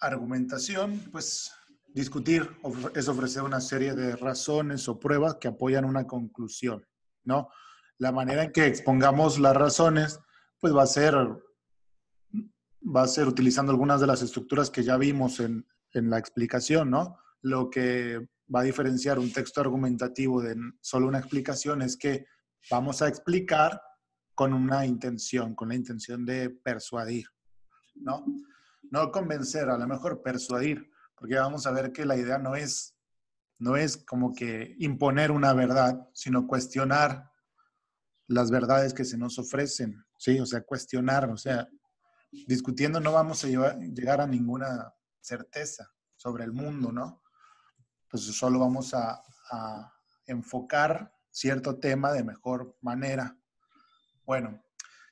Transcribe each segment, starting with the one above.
argumentación, pues discutir es ofrecer una serie de razones o pruebas que apoyan una conclusión, ¿no? La manera en que expongamos las razones, pues va a ser, va a ser utilizando algunas de las estructuras que ya vimos en, en la explicación, ¿no? Lo que va a diferenciar un texto argumentativo de solo una explicación es que vamos a explicar con una intención, con la intención de persuadir, ¿no? No convencer, a lo mejor persuadir, porque vamos a ver que la idea no es, no es como que imponer una verdad, sino cuestionar las verdades que se nos ofrecen, ¿sí? O sea, cuestionar, o sea, discutiendo no vamos a llegar a ninguna certeza sobre el mundo, ¿no? Pues solo vamos a, a enfocar cierto tema de mejor manera. Bueno,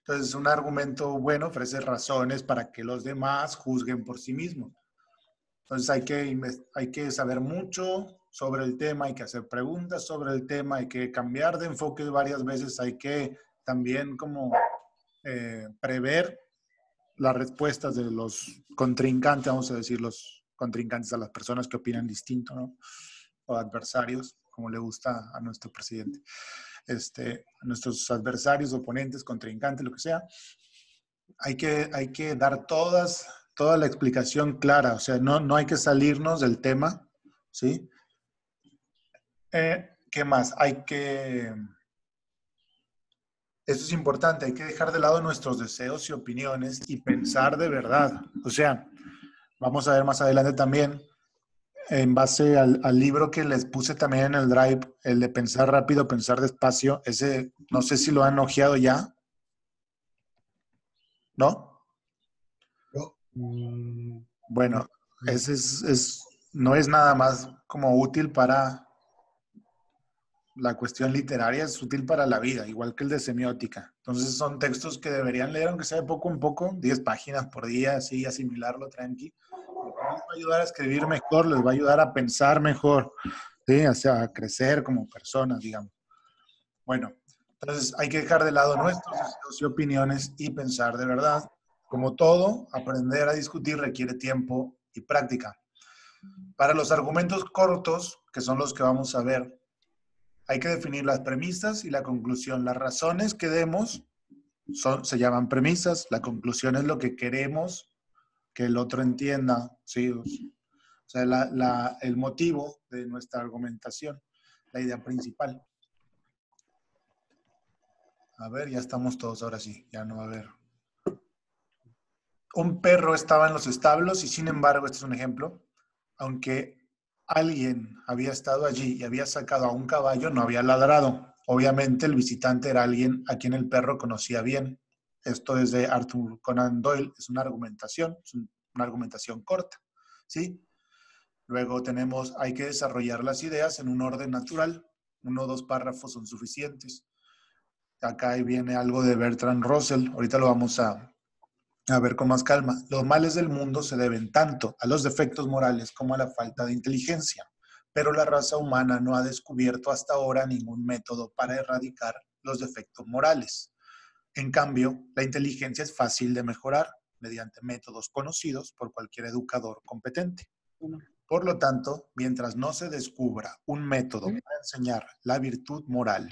entonces un argumento bueno ofrece razones para que los demás juzguen por sí mismos. Entonces hay que, hay que saber mucho sobre el tema, hay que hacer preguntas sobre el tema, hay que cambiar de enfoque varias veces, hay que también como eh, prever las respuestas de los contrincantes, vamos a decir, los contrincantes a las personas que opinan distinto, ¿no? O adversarios, como le gusta a nuestro presidente. Este, nuestros adversarios, oponentes, contrincantes, lo que sea. Hay que, hay que dar todas toda la explicación clara, o sea, no, no hay que salirnos del tema, ¿sí? Eh, ¿Qué más? Hay que... Eso es importante, hay que dejar de lado nuestros deseos y opiniones y pensar de verdad. O sea, vamos a ver más adelante también, en base al, al, libro que les puse también en el drive, el de pensar rápido, pensar despacio, ese, no sé si lo han ojeado ya. ¿No? Mm, bueno, ese es, no es nada más como útil para la cuestión literaria, es útil para la vida, igual que el de semiótica. Entonces son textos que deberían leer, aunque sea de poco en poco, 10 páginas por día, así, asimilarlo tranqui. Les va a ayudar a escribir mejor, les va a ayudar a pensar mejor, ¿sí? o sea, a crecer como personas, digamos. Bueno, entonces hay que dejar de lado nuestros deseos y opiniones y pensar de verdad como todo, aprender a discutir requiere tiempo y práctica. Para los argumentos cortos, que son los que vamos a ver, hay que definir las premisas y la conclusión. Las razones que demos son, se llaman premisas, la conclusión es lo que queremos que el otro entienda, ¿sí? o sea, el motivo de nuestra argumentación, la idea principal. A ver, ya estamos todos ahora sí, ya no va a haber un perro estaba en los establos y sin embargo, este es un ejemplo, aunque alguien había estado allí y había sacado a un caballo, no había ladrado. Obviamente el visitante era alguien a quien el perro conocía bien. Esto es de Arthur Conan Doyle, es una argumentación, una argumentación corta, ¿sí? Luego tenemos, hay que desarrollar las ideas en un orden natural. Uno o dos párrafos son suficientes. Acá viene algo de Bertrand Russell, ahorita lo vamos a, a ver con más calma, los males del mundo se deben tanto a los defectos morales como a la falta de inteligencia, pero la raza humana no ha descubierto hasta ahora ningún método para erradicar los defectos morales. En cambio, la inteligencia es fácil de mejorar mediante métodos conocidos por cualquier educador competente. Por lo tanto, mientras no se descubra un método para enseñar la virtud moral,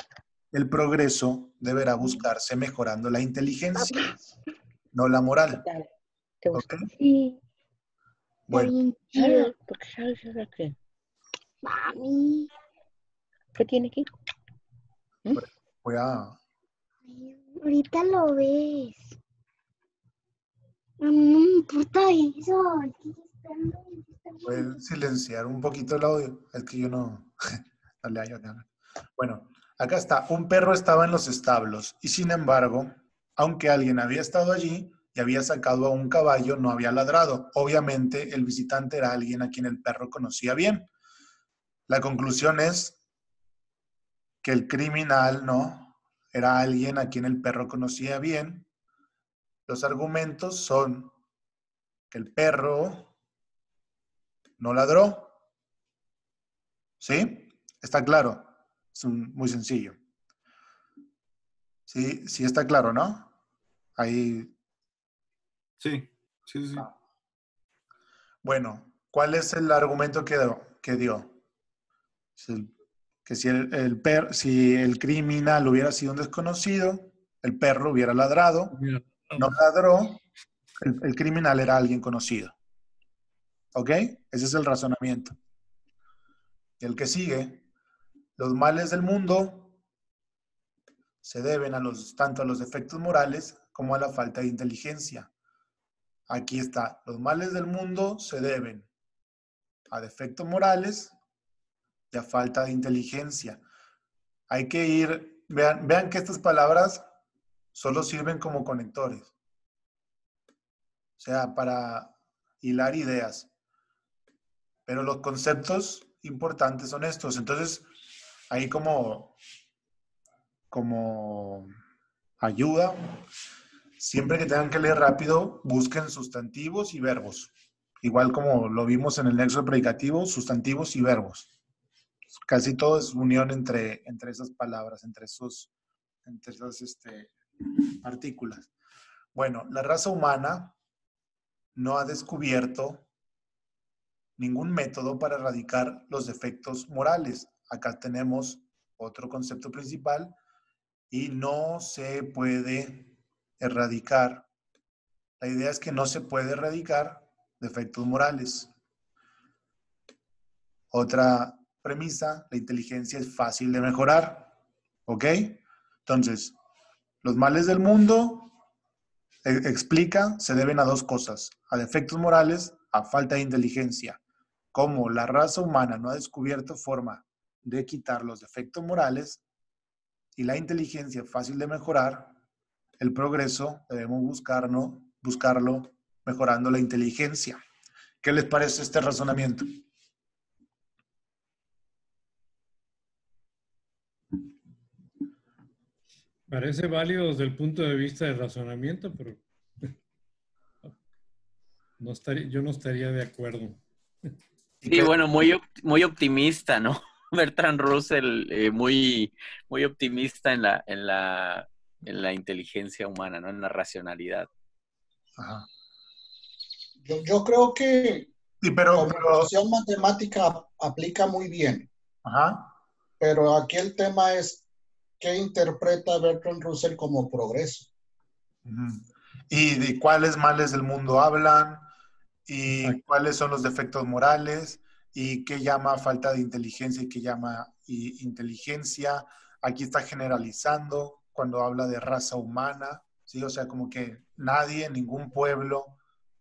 el progreso deberá buscarse mejorando la inteligencia no la moral. ¿Te gusta? Sí. Bueno. Porque sabes qué. Mami. ¿Qué tiene que ¿Mm? Voy a. Ahorita lo ves. Importa eso. Silenciar un poquito el audio. Es que yo no. Dale ahí, Bueno, acá está. Un perro estaba en los establos y sin embargo aunque alguien había estado allí y había sacado a un caballo, no había ladrado. Obviamente el visitante era alguien a quien el perro conocía bien. La conclusión es que el criminal no era alguien a quien el perro conocía bien. Los argumentos son que el perro no ladró. ¿Sí? Está claro. Es muy sencillo. Sí, sí está claro, ¿no? Ahí. Sí, sí, sí. Ah. Bueno, ¿cuál es el argumento que, que dio? Que si el, per, si el criminal hubiera sido un desconocido, el perro hubiera ladrado, no ladró, el, criminal era alguien conocido. ¿Ok? Ese es el razonamiento. Y el que sigue, los males del mundo se deben a los, tanto a los defectos morales como a la falta de inteligencia. Aquí está, los males del mundo se deben a defectos morales falta de inteligencia. Hay que ir, vean, vean que estas palabras solo sirven como conectores. O sea, para hilar ideas. Pero los conceptos importantes son estos. Entonces, ahí como, como ayuda, siempre que tengan que leer rápido, busquen sustantivos y verbos. Igual como lo vimos en el nexo predicativo, sustantivos y verbos. Casi todo es unión entre, entre esas palabras, entre esos, entre esas este, partículas. Bueno, la raza humana no ha descubierto ningún método para erradicar los defectos morales. Acá tenemos otro concepto principal y no se puede erradicar. La idea es que no se puede erradicar defectos morales. Otra premisa, la inteligencia es fácil de mejorar. ¿Ok? Entonces, los males del mundo e, explica, se deben a dos cosas, a defectos morales, a falta de inteligencia. Como la raza humana no ha descubierto forma de quitar los defectos morales y la inteligencia fácil de mejorar, el progreso debemos buscarlo, buscarlo mejorando la inteligencia. ¿Qué les parece este razonamiento? Parece válido desde el punto de vista del razonamiento, pero no estaría, yo no estaría de acuerdo. Sí, bueno, muy, muy optimista, ¿no? Bertrand Russell, eh, muy, muy optimista en la, en, la, en la inteligencia humana, ¿no? En la racionalidad. Ajá. Yo, creo que sí, pero, la matemática aplica muy bien. Ajá. Pero aquí el tema es ¿qué interpreta Bertrand Russell como progreso? ¿Y de cuáles males del mundo hablan? ¿Y cuáles son los defectos morales? ¿Y qué llama falta de inteligencia y qué llama inteligencia? Aquí está generalizando cuando habla de raza humana, ¿sí? O sea, como que nadie, ningún pueblo,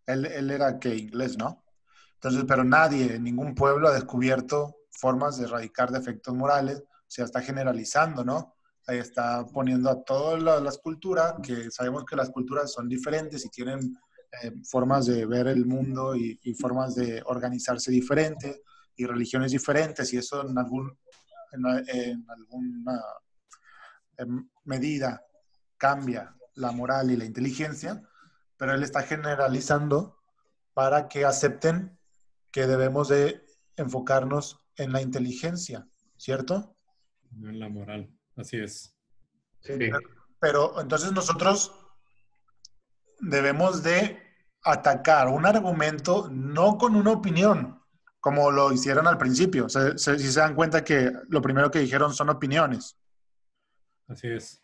él, él era que inglés, ¿no? Entonces, pero nadie, ningún pueblo ha descubierto formas de erradicar defectos morales, o sea, está generalizando, ¿no? Está poniendo a todas las culturas, que sabemos que las culturas son diferentes y tienen eh, formas de ver el mundo y, formas de organizarse diferentes y religiones diferentes, y eso en, algún, en, alguna medida cambia la moral y la inteligencia, pero él está generalizando para que acepten que debemos de enfocarnos en la inteligencia, ¿cierto? No en la moral. Así es. Pero, entonces nosotros debemos de atacar un argumento no con una opinión, como lo hicieron al principio. si se dan cuenta que lo primero que dijeron son opiniones. Así es.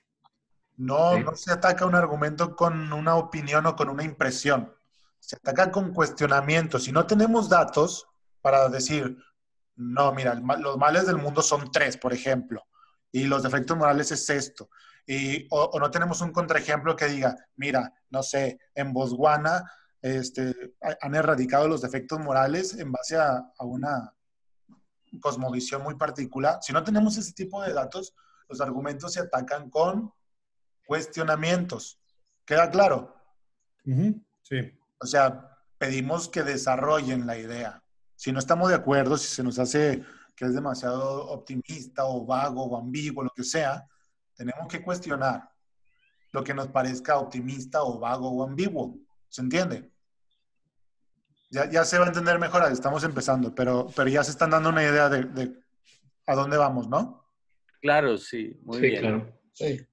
No, no se ataca un argumento con una opinión o con una impresión. Se ataca con cuestionamiento. Si no tenemos datos para decir, no, mira, los males del mundo son tres, por ejemplo y los defectos morales es esto. Y, o, no tenemos un contraejemplo que diga, mira, no sé, en Botswana este, han erradicado los defectos morales en base a, a una cosmovisión muy particular. Si no tenemos ese tipo de datos, los argumentos se atacan con cuestionamientos. ¿Queda claro? Sí. O sea, pedimos que desarrollen la idea. Si no estamos de acuerdo, si se nos hace que es demasiado optimista o vago o ambiguo, lo que sea, tenemos que cuestionar lo que nos parezca optimista o vago o ambiguo. ¿Se entiende? Ya, ya se va a entender mejor, estamos empezando, pero, pero ya se están dando una idea de, a dónde vamos, ¿no? Claro, sí, muy bien. Claro. Sí.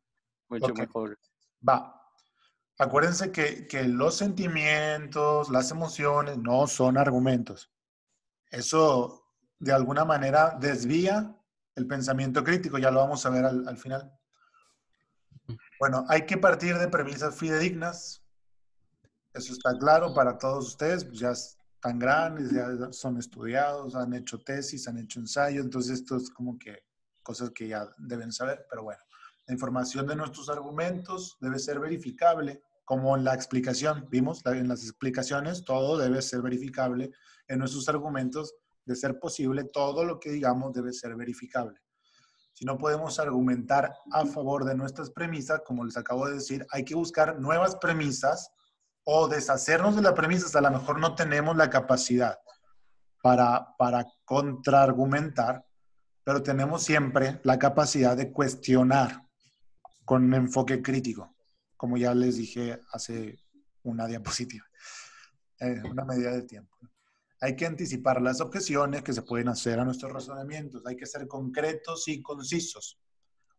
Mucho mejor. Va. Acuérdense que, que los sentimientos, las emociones no son argumentos. Eso de alguna manera desvía el pensamiento crítico, ya lo vamos a ver al, al final. Bueno, hay que partir de premisas fidedignas. Eso está claro para todos ustedes, pues ya están grandes, ya son estudiados, han hecho tesis, han hecho ensayos, entonces esto es como que cosas que ya deben saber, pero bueno, la información de nuestros argumentos debe ser verificable, como en la explicación, vimos en las explicaciones, todo debe ser verificable en nuestros argumentos, de ser posible, todo lo que digamos debe ser verificable. Si no podemos argumentar a favor de nuestras premisas, como les acabo de decir, hay que buscar nuevas premisas o deshacernos de las premisas. A lo mejor no tenemos la capacidad para, para contraargumentar, pero tenemos siempre la capacidad de cuestionar con un enfoque crítico, como ya les dije hace una diapositiva, eh, una medida de tiempo. Hay que anticipar las objeciones que se pueden hacer a nuestros razonamientos. Hay que ser concretos y concisos.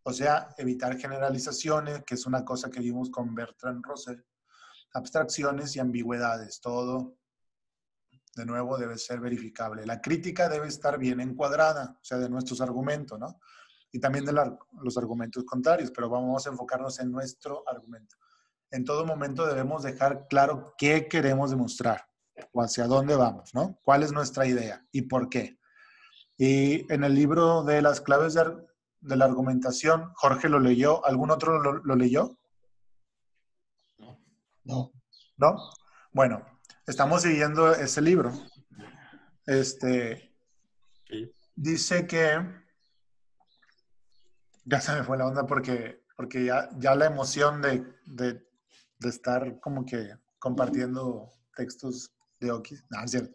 O sea, evitar generalizaciones, que es una cosa que vimos con Bertrand Russell. Abstracciones y ambigüedades. Todo, de nuevo, debe ser verificable. La crítica debe estar bien encuadrada, o sea, de nuestros argumentos, ¿no? Y también de los argumentos contrarios, pero vamos a enfocarnos en nuestro argumento. En todo momento debemos dejar claro qué queremos demostrar o hacia dónde vamos, ¿no? ¿Cuál es nuestra idea y por qué? Y en el libro de las claves de, la argumentación, Jorge lo leyó, ¿algún otro lo, leyó? No. ¿No? Bueno, estamos siguiendo ese libro. Este dice que ya se me fue la onda porque, porque ya, ya la emoción de, de, de estar como que compartiendo textos de Oki, no, es cierto.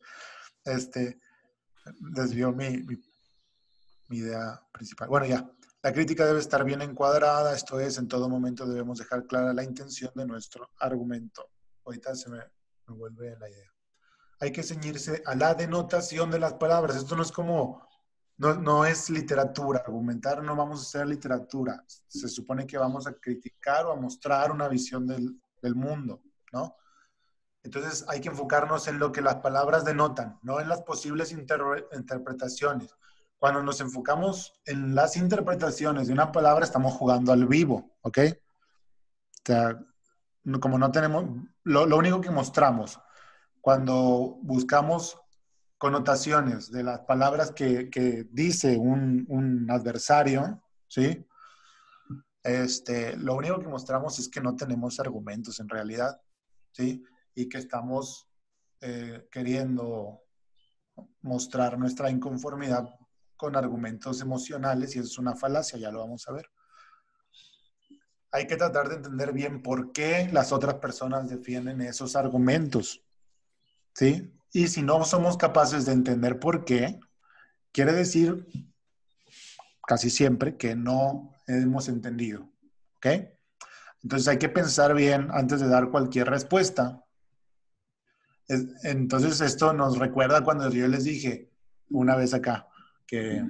Este, desvió mi, mi, idea principal. Bueno, ya. La crítica debe estar bien encuadrada, esto es, en todo momento debemos dejar clara la intención de nuestro argumento. Ahorita se me, me vuelve la idea. Hay que ceñirse a la denotación de las palabras. Esto no es como, no, no, es literatura. Argumentar no vamos a hacer literatura. Se supone que vamos a criticar o a mostrar una visión del, del mundo, ¿no? Entonces hay que enfocarnos en lo que las palabras denotan, no en las posibles interpretaciones. Cuando nos enfocamos en las interpretaciones de una palabra, estamos jugando al vivo, ¿ok? O sea, como no tenemos, lo, único que mostramos cuando buscamos connotaciones de las palabras que, que dice un, un, adversario, ¿sí? Este, lo único que mostramos es que no tenemos argumentos en realidad, ¿sí? Y que estamos eh, queriendo mostrar nuestra inconformidad con argumentos emocionales y eso es una falacia, ya lo vamos a ver. Hay que tratar de entender bien por qué las otras personas defienden esos argumentos. ¿Sí? Y si no somos capaces de entender por qué, quiere decir casi siempre que no hemos entendido. ¿Ok? Entonces hay que pensar bien antes de dar cualquier respuesta entonces esto nos recuerda cuando yo les dije una vez acá que,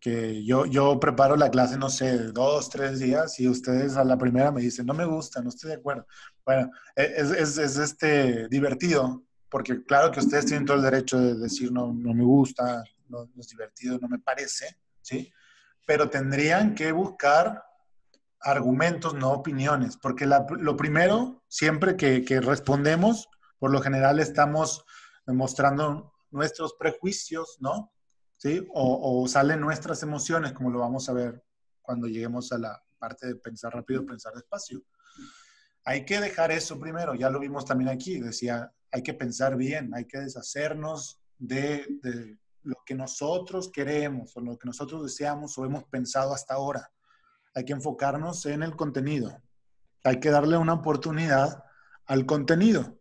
que yo, yo preparo la clase, no sé, dos, tres días y ustedes a la primera me dicen, no me gusta, no estoy de acuerdo. Bueno, e, es, es, es este, divertido porque claro que ustedes tienen todo el derecho de decir no, no me gusta, no, es divertido, no me parece, ¿sí? Pero tendrían que buscar argumentos, no opiniones, porque lo primero, siempre que respondemos, por lo general estamos mostrando nuestros prejuicios, ¿no? ¿Sí? O, salen nuestras emociones, como lo vamos a ver cuando lleguemos a la parte de pensar rápido, pensar despacio. Hay que dejar eso primero, ya lo vimos también aquí, decía, hay que pensar bien, hay que deshacernos de, de lo que nosotros queremos o lo que nosotros deseamos o hemos pensado hasta ahora. Hay que enfocarnos en el contenido. Hay que darle una oportunidad al contenido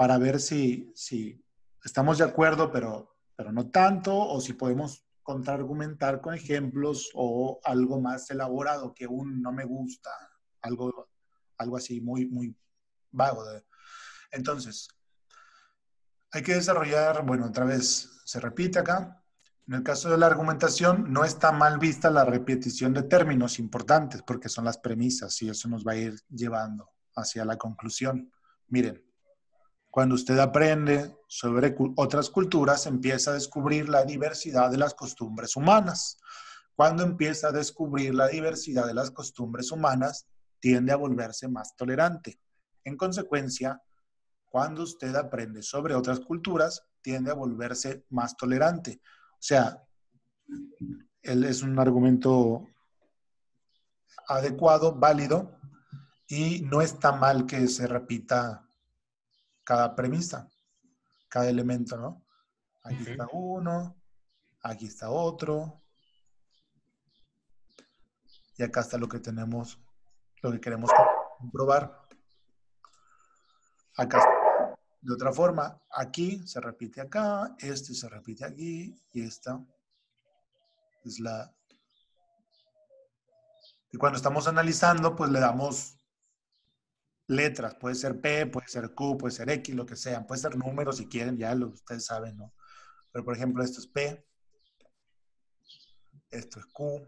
para ver si, si estamos de acuerdo, pero, pero no tanto, o si podemos contraargumentar con ejemplos o algo más elaborado que un no me gusta, algo, algo así muy, muy vago. Entonces, hay que desarrollar, bueno, otra vez se repite acá, en el caso de la argumentación, no está mal vista la repetición de términos importantes porque son las premisas y eso nos va a ir llevando hacia la conclusión. Miren, cuando usted aprende sobre otras culturas, empieza a descubrir la diversidad de las costumbres humanas. Cuando empieza a descubrir la diversidad de las costumbres humanas, tiende a volverse más tolerante. En consecuencia, cuando usted aprende sobre otras culturas, tiende a volverse más tolerante. O sea, él es un argumento adecuado, válido, y no está mal que se repita cada premisa, cada elemento, ¿no? Aquí está uno, aquí está otro, y acá está lo que tenemos, lo que queremos comprobar. Acá está. De otra forma, aquí se repite acá, este se repite aquí, y esta es la... Y cuando estamos analizando, pues le damos letras, puede ser P, puede ser Q, puede ser X, lo que sea, puede ser números si quieren, ya lo ustedes saben, ¿no? Pero por ejemplo, esto es P, esto es Q,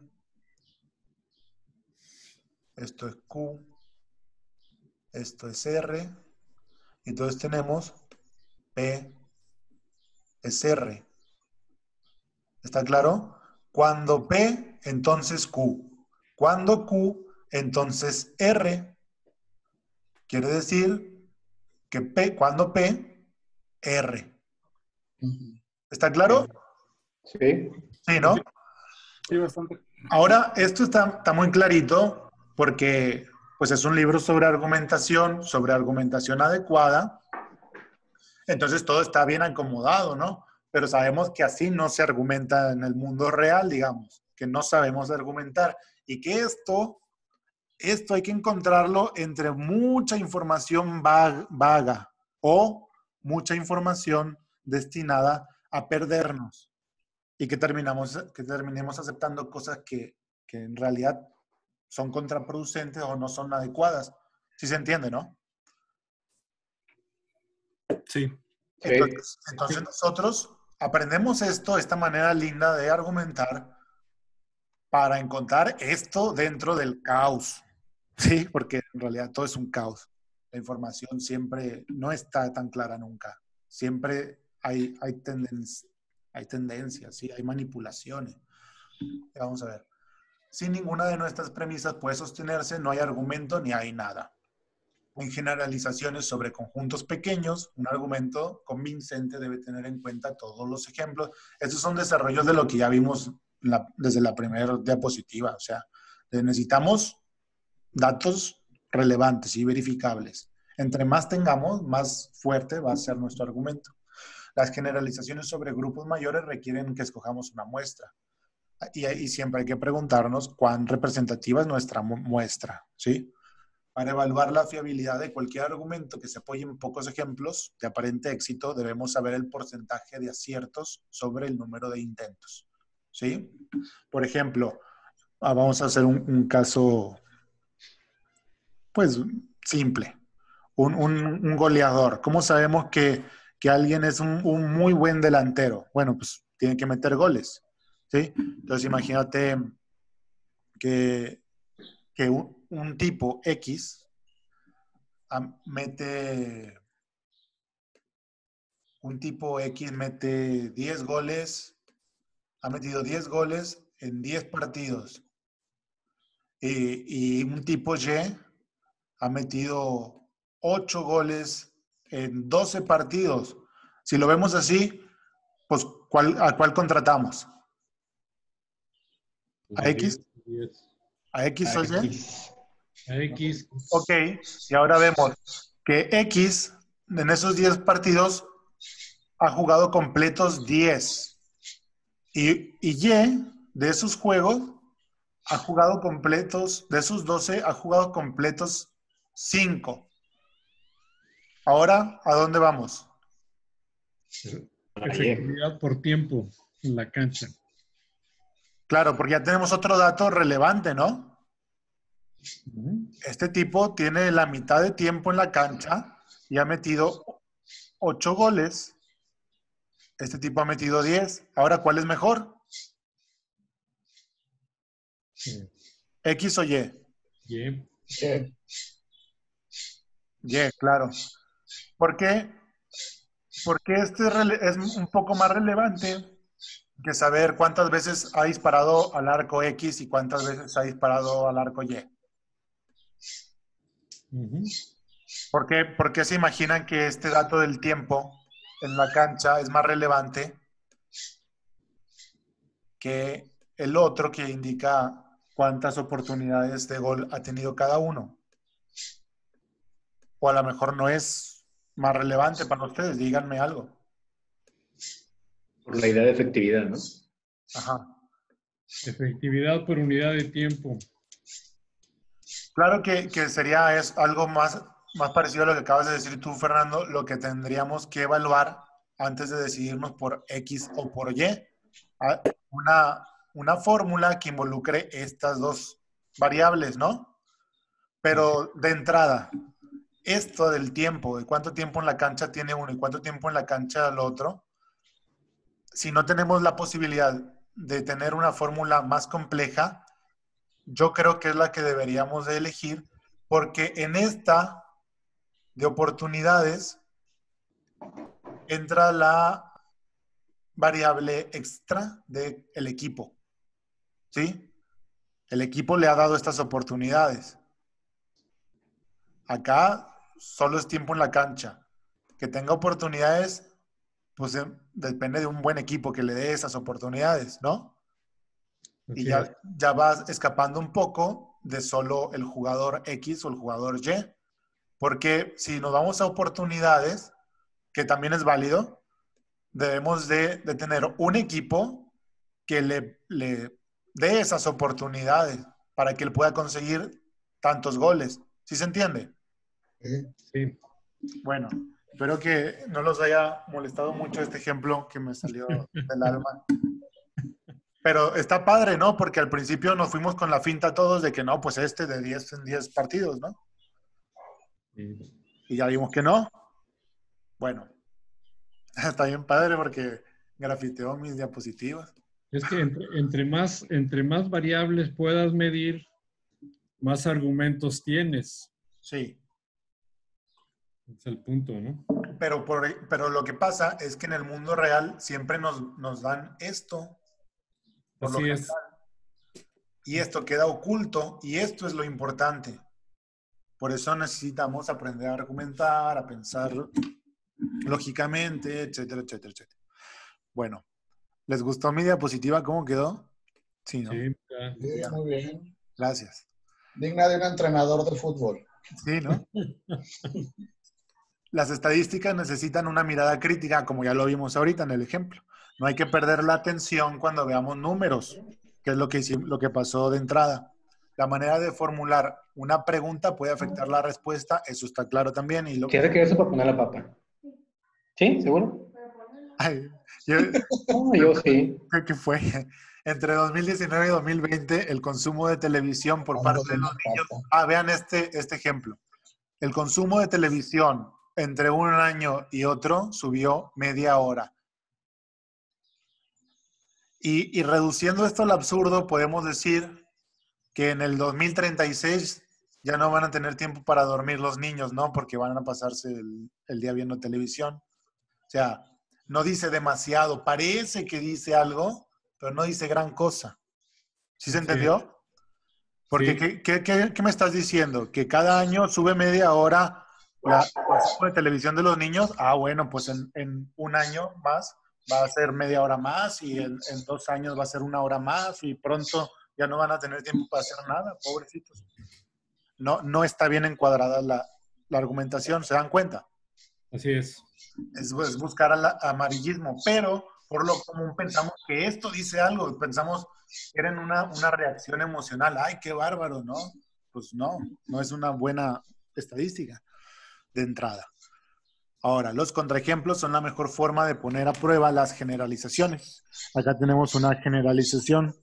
esto es Q, esto es R, y entonces tenemos P es R. ¿Está claro? Cuando P, entonces Q. Cuando Q, entonces R. Quiere decir que P, cuando P, R. ¿Está claro? Sí. Sí, ¿no? Sí, bastante. Ahora, esto está, está muy clarito porque pues es un libro sobre argumentación, sobre argumentación adecuada. Entonces todo está bien acomodado, ¿no? Pero sabemos que así no se argumenta en el mundo real, digamos, que no sabemos argumentar y que esto esto hay que encontrarlo entre mucha información vaga o mucha información destinada a perdernos y que, terminamos, que terminemos aceptando cosas que, en realidad son contraproducentes o no son adecuadas. ¿Sí se entiende, no? Sí. Entonces, entonces nosotros aprendemos esto, esta manera linda de argumentar para encontrar esto dentro del caos. Sí, porque en realidad todo es un caos. La información siempre no está tan clara nunca. Siempre hay, tendencias, hay manipulaciones. Vamos a ver. Sin ninguna de nuestras premisas puede sostenerse, no hay argumento ni hay nada. En generalizaciones sobre conjuntos pequeños, un argumento convincente debe tener en cuenta todos los ejemplos. Estos son desarrollos de lo que ya vimos desde la primera diapositiva. O sea, necesitamos datos relevantes y verificables. Entre más tengamos, más fuerte va a ser nuestro argumento. Las generalizaciones sobre grupos mayores requieren que escojamos una muestra. Y, siempre hay que preguntarnos cuán representativa es nuestra muestra, ¿sí? Para evaluar la fiabilidad de cualquier argumento que se apoye en pocos ejemplos de aparente éxito, debemos saber el porcentaje de aciertos sobre el número de intentos, ¿sí? Por ejemplo, ah, vamos a hacer un caso pues simple, un, goleador. ¿Cómo sabemos que, alguien es un, muy buen delantero? Bueno, pues tiene que meter goles, ¿sí? Entonces imagínate que, un, tipo X mete, un tipo X mete 10 goles, ha metido 10 goles en 10 partidos. Y, y un tipo Y ha metido 8 goles en 12 partidos. Si lo vemos así, pues ¿a cuál contratamos? ¿A X? ¿A X o Y? A X. Ok, y ahora vemos que X en esos 10 partidos ha jugado completos 10. Y, y Y de esos juegos ha jugado completos, de esos 12 ha jugado completos 5. Ahora, ¿a dónde vamos? Efectividad por tiempo en la cancha. Claro, porque ya tenemos otro dato relevante, ¿no? Este tipo tiene la mitad de tiempo en la cancha y ha metido 8 goles. Este tipo ha metido 10. Ahora, ¿cuál es mejor? ¿X o Y? Y. Y, claro. ¿Por qué? Porque este es un poco más relevante que saber cuántas veces ha disparado al arco X y cuántas veces ha disparado al arco Y. ¿Por, qué, ¿Por qué se imaginan que este dato del tiempo en la cancha es más relevante que el otro que indica cuántas oportunidades de gol ha tenido cada uno? O a lo mejor no es más relevante para ustedes, díganme algo. Por la idea de efectividad, ¿no? Ajá. Efectividad por unidad de tiempo. Claro que, sería es algo más, más parecido a lo que acabas de decir tú, Fernando, lo que tendríamos que evaluar antes de decidirnos por X o por Y. Una, una fórmula que involucre estas dos variables, ¿no? Pero de entrada, esto del tiempo, de cuánto tiempo en la cancha tiene uno y cuánto tiempo en la cancha el otro, si no tenemos la posibilidad de tener una fórmula más compleja, yo creo que es la que deberíamos de elegir, porque en esta de oportunidades entra la variable extra del equipo. ¿Sí? El equipo le ha dado estas oportunidades. Acá solo es tiempo en la cancha. Que tenga oportunidades pues em, depende de un buen equipo que le dé esas oportunidades, ¿no? y ya, ya vas escapando un poco de solo el jugador X o el jugador Y, porque si nos vamos a oportunidades, que también es válido, debemos de, tener un equipo que le, le dé esas oportunidades para que él pueda conseguir tantos goles. ¿Sí se entiende? Sí. Bueno, Espero que no los haya molestado mucho este ejemplo que me salió del alma. Pero está padre, ¿no? Porque al principio nos fuimos con la finta todos de que no, pues este de 10 en 10 partidos, ¿no? Y ya vimos que no. Bueno, está bien padre porque grafiteó mis diapositivas. Es que entre, entre, más, entre más variables puedas medir, más argumentos tienes. Sí. Es el punto, ¿no? Pero, por, pero lo que pasa es que en el mundo real siempre nos, nos dan esto. Así es. Y esto queda oculto y esto es lo importante. Por eso necesitamos aprender a argumentar, a pensar lógicamente, etcétera, etcétera, etcétera. Bueno, ¿les gustó mi diapositiva? ¿Cómo quedó? Sí, ¿no? sí, muy bien. Gracias. Digna de un entrenador de fútbol. Sí, ¿no? Las estadísticas necesitan una mirada crítica, como ya lo vimos ahorita en el ejemplo. No hay que perder la atención cuando veamos números, que es lo que, lo que pasó de entrada. La manera de formular una pregunta puede afectar la respuesta, eso está claro también. Y lo... ¿Qué que eso para poner la papa? ¿Sí? ¿Seguro? yo, yo sí. ¿Qué fue? Entre 2019 y 2020, el consumo de televisión por parte de los niños. Ah, vean este, este ejemplo. El consumo de televisión entre un año y otro subió media hora. Y, reduciendo esto al absurdo, podemos decir que en el 2036 ya no van a tener tiempo para dormir los niños, ¿no? Porque van a pasarse el, el día viendo televisión. O sea, no dice demasiado. Parece que dice algo, pero no dice gran cosa. ¿Sí se entendió? Porque ¿qué, qué, me estás diciendo? Que cada año sube media hora la, de televisión de los niños, ah, bueno, pues en, un año más va a ser media hora más y en, dos años va a ser una hora más y pronto ya no van a tener tiempo para hacer nada, pobrecitos. No, no está bien encuadrada la, argumentación, ¿se dan cuenta? Así es. Es, buscar al amarillismo, pero por lo común pensamos que esto dice algo, pensamos que era una, una reacción emocional, ay, qué bárbaro, ¿no? Pues no, no es una buena estadística de entrada. Ahora, los contraejemplos son la mejor forma de poner a prueba las generalizaciones. Acá tenemos una generalización.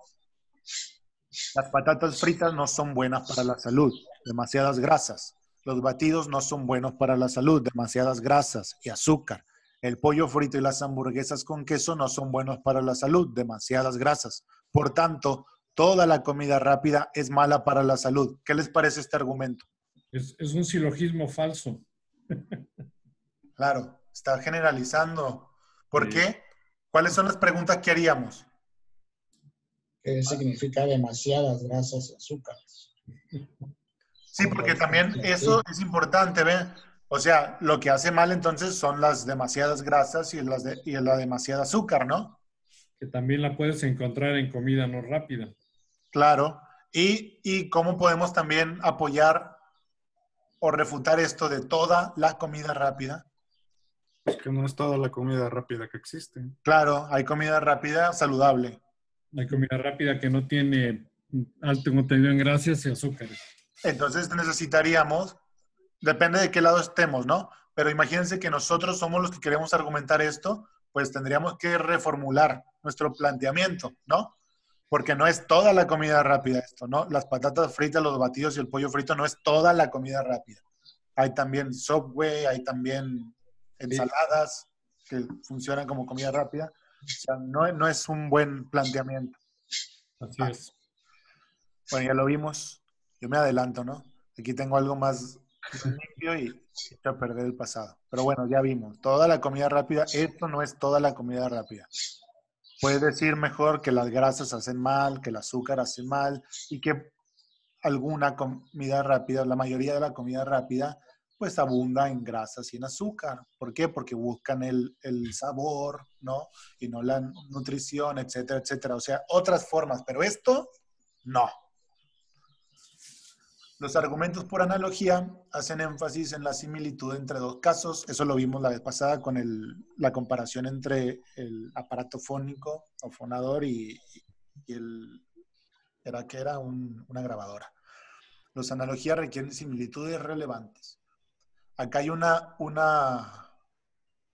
Las patatas fritas no son buenas para la salud, demasiadas grasas. Los batidos no son buenos para la salud, demasiadas grasas y azúcar. El pollo frito y las hamburguesas con queso no son buenos para la salud, demasiadas grasas. Por tanto, toda la comida rápida es mala para la salud. ¿Qué les parece este argumento? Es, un silogismo falso. Claro, está generalizando. ¿Por qué? ¿Cuáles son las preguntas que haríamos? ¿Qué significa demasiadas grasas y azúcares? Sí, porque también eso es importante, ¿ven? O sea, lo que hace mal entonces son las demasiadas grasas y, las de, y la demasiada azúcar, ¿no? Que también la puedes encontrar en comida no rápida. Claro. ¿Y, y cómo podemos también apoyar o refutar esto de toda la comida rápida? Es que no es toda la comida rápida que existe. Claro, hay comida rápida saludable. Hay comida rápida que no tiene alto contenido en grasas y azúcares. Entonces necesitaríamos, depende de qué lado estemos, ¿no? Pero imagínense que nosotros somos los que queremos argumentar esto, pues tendríamos que reformular nuestro planteamiento, ¿no? Porque no es toda la comida rápida esto, ¿no? Las patatas fritas, los batidos y el pollo frito no es toda la comida rápida. Hay también Subway, hay también ensaladas que funcionan como comida rápida. O sea, no, no es un buen planteamiento. Así es. Bueno, ya lo vimos. Yo me adelanto, ¿no? Aquí tengo algo más limpio y echo a perder el pasado. Pero bueno, ya vimos. Toda la comida rápida, esto no es toda la comida rápida. Puedes decir mejor que las grasas hacen mal, que el azúcar hace mal y que alguna comida rápida, la mayoría de la comida rápida, pues abunda en grasas y en azúcar. ¿Por qué? Porque buscan el, el, sabor, ¿no? Y no la nutrición, etcétera, etcétera. O sea, otras formas, pero esto, no. Los argumentos por analogía hacen énfasis en la similitud entre dos casos. Eso lo vimos la vez pasada con la comparación entre el aparato fónico o fonador y, el, era que era un, una grabadora. Las analogías requieren similitudes relevantes. Acá hay una, una,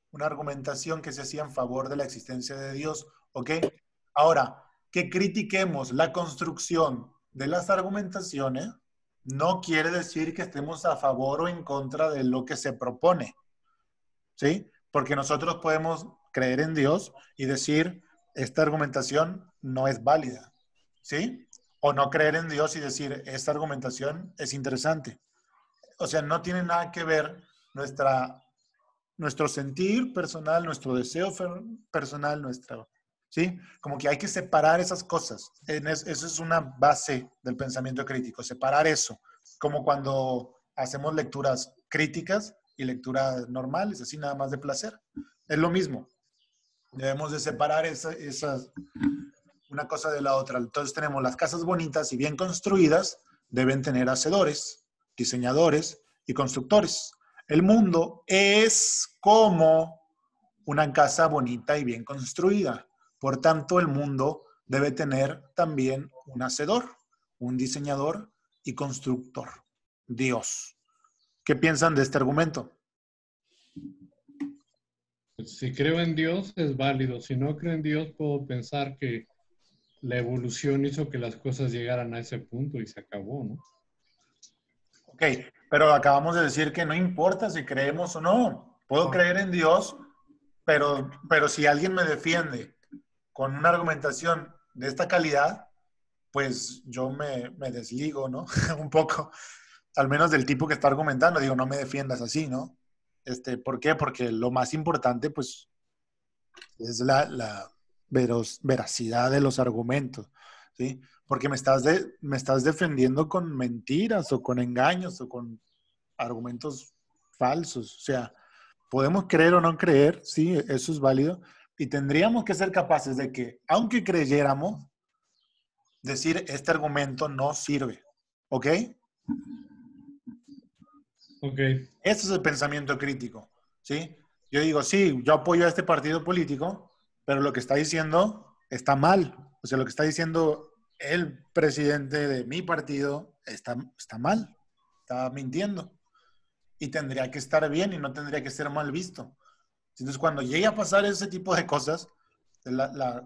una argumentación que se hacía en favor de la existencia de Dios, ¿ok? Ahora, que critiquemos la construcción de las argumentaciones no quiere decir que estemos a favor o en contra de lo que se propone, ¿sí? Porque nosotros podemos creer en Dios y decir, esta argumentación no es válida, ¿sí? O no creer en Dios y decir, esta argumentación es interesante. O sea, no tiene nada que ver nuestra, nuestro sentir personal, nuestro deseo personal, nuestra, ¿sí? Como que hay que separar esas cosas. Eso es una base del pensamiento crítico, separar eso. Como cuando hacemos lecturas críticas y lecturas normales, así nada más de placer. Es lo mismo. Debemos de separar esas, esa, una cosa de la otra. Entonces tenemos las casas bonitas y bien construidas, deben tener hacedores, diseñadores y constructores. El mundo es como una casa bonita y bien construida. Por tanto, el mundo debe tener también un hacedor, un diseñador y constructor, Dios. ¿Qué piensan de este argumento? Pues, si creo en Dios es válido. Si no creo en Dios puedo pensar que la evolución hizo que las cosas llegaran a ese punto y se acabó, ¿no? Ok, pero acabamos de decir que no importa si creemos o no. Puedo creer en Dios, pero, pero si alguien me defiende con una argumentación de esta calidad, pues yo me, desligo, ¿no? Un poco, al menos del tipo que está argumentando. Digo, no me defiendas así, ¿no? Este, ¿Por qué? Porque lo más importante, pues, es la, veracidad de los argumentos, ¿sí? Porque me estás, me estás defendiendo con mentiras o con engaños o con argumentos falsos. O sea, podemos creer o no creer, sí, eso es válido. Y tendríamos que ser capaces de que, aunque creyéramos, decir este argumento no sirve. ¿Ok? Ok. Este es el pensamiento crítico. ¿Sí? Yo digo, sí, yo apoyo a este partido político, pero lo que está diciendo está mal. O sea, lo que está diciendo el presidente de mi partido está, está mal, está mintiendo. Y tendría que estar bien y no tendría que ser mal visto. Entonces, cuando llegue a pasar ese tipo de cosas, la, la,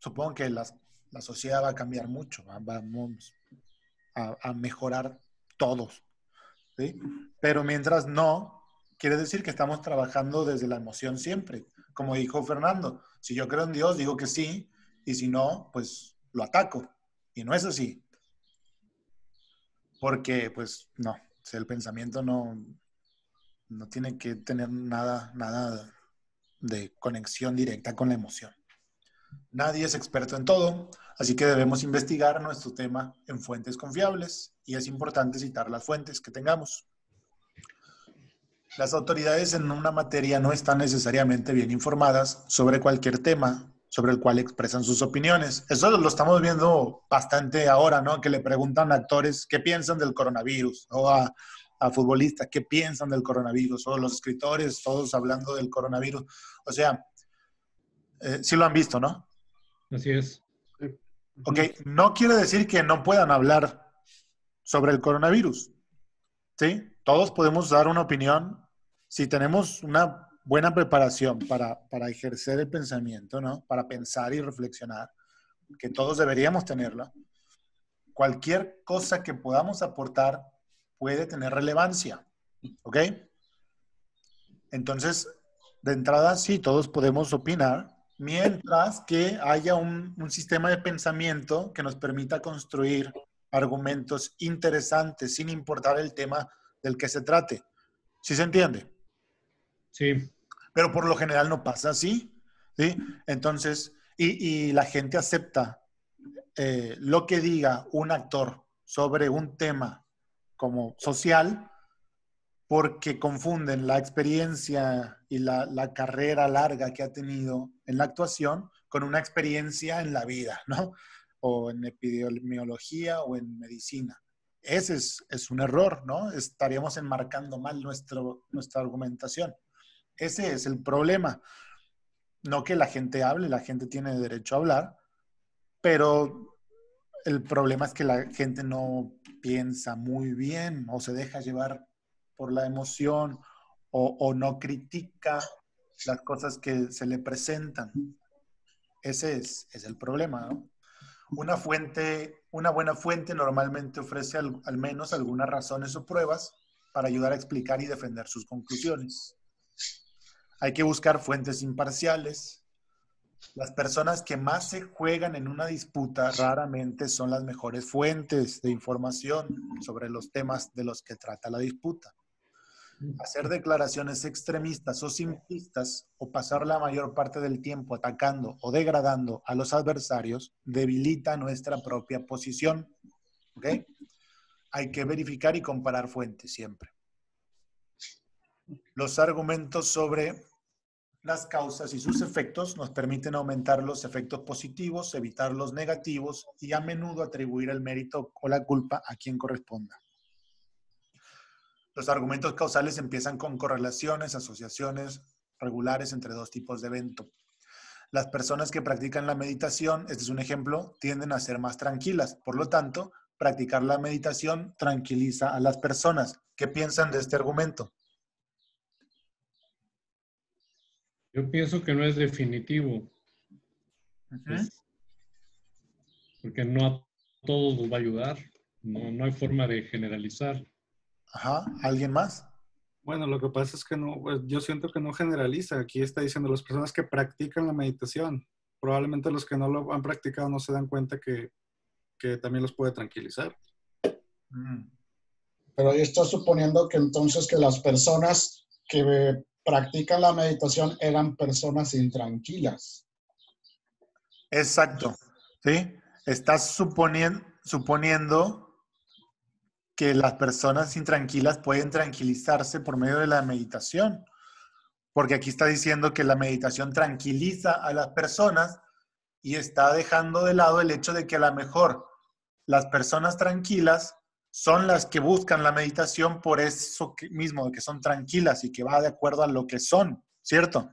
supongo que la, la, sociedad va a cambiar mucho, vamos a, a mejorar todos. ¿sí? Pero mientras no, quiere decir que estamos trabajando desde la emoción siempre. Como dijo Fernando, si yo creo en Dios, digo que sí, y si no, pues lo ataco. Y no es así. Porque, pues, no, el pensamiento no, No tiene que tener nada, nada de conexión directa con la emoción. Nadie es experto en todo, así que debemos investigar nuestro tema en fuentes confiables y es importante citar las fuentes que tengamos. Las autoridades en una materia no están necesariamente bien informadas sobre cualquier tema sobre el cual expresan sus opiniones. Eso lo estamos viendo bastante ahora, ¿no? Que le preguntan a actores qué piensan del coronavirus o a, futbolistas qué piensan del coronavirus o los escritores todos hablando del coronavirus. O sea, eh, sí lo han visto, ¿no? Así es. Ok, no quiere decir que no puedan hablar sobre el coronavirus. ¿Sí? Todos podemos dar una opinión si tenemos una buena preparación para, ejercer el pensamiento, ¿no? Para pensar y reflexionar, que todos deberíamos tenerla. Cualquier cosa que podamos aportar puede tener relevancia, ¿ok? Entonces, de entrada, sí, todos podemos opinar, mientras que haya un, un sistema de pensamiento que nos permita construir argumentos interesantes sin importar el tema del que se trate. ¿Sí se entiende? Sí pero por lo general no pasa así, ¿sí? Entonces, y, la gente acepta eh, lo que diga un actor sobre un tema como social, porque confunden la experiencia y la, la, carrera larga que ha tenido en la actuación con una experiencia en la vida, ¿no? O en epidemiología o en medicina. Ese es, es un error, ¿no? Estaríamos enmarcando mal nuestro, nuestra argumentación. Ese es el problema. No que la gente hable, la gente tiene derecho a hablar, pero el problema es que la gente no piensa muy bien o se deja llevar por la emoción o, no critica las cosas que se le presentan. Ese es, el problema, Una fuente, una buena fuente normalmente ofrece al menos algunas razones o pruebas para ayudar a explicar y defender sus conclusiones. Hay que buscar fuentes imparciales. Las personas que más se juegan en una disputa raramente son las mejores fuentes de información sobre los temas de los que trata la disputa. Hacer declaraciones extremistas o simplistas o pasar la mayor parte del tiempo atacando o degradando a los adversarios debilita nuestra propia posición. Hay que verificar y comparar fuentes siempre. Los argumentos sobre las causas y sus efectos nos permiten aumentar los efectos positivos, evitar los negativos y a menudo atribuir el mérito o la culpa a quien corresponda. Los argumentos causales empiezan con correlaciones, asociaciones regulares entre dos tipos de evento. Las personas que practican la meditación, este es un ejemplo, tienden a ser más tranquilas. Por lo tanto, practicar la meditación tranquiliza a las personas. ¿Qué piensan de este argumento? Yo pienso que no es definitivo. porque no a todos nos va a ayudar. No, hay forma de generalizar. Ajá. ¿Alguien más? Bueno, lo que pasa es que no, pues, yo siento que no generaliza. Aquí está diciendo las personas que practican la meditación. Probablemente los que no lo han practicado no se dan cuenta que, también los puede tranquilizar. Mm. Pero ahí está suponiendo que entonces que las personas que practican la meditación eran personas intranquilas. Exacto, ¿sí? Estás suponiendo, suponiendo que las personas intranquilas pueden tranquilizarse por medio de la meditación, porque aquí está diciendo que la meditación tranquiliza a las personas y está dejando de lado el hecho de que a lo mejor las personas tranquilas son las que buscan la meditación por eso mismo, que son tranquilas y que va de acuerdo a lo que son, ¿cierto?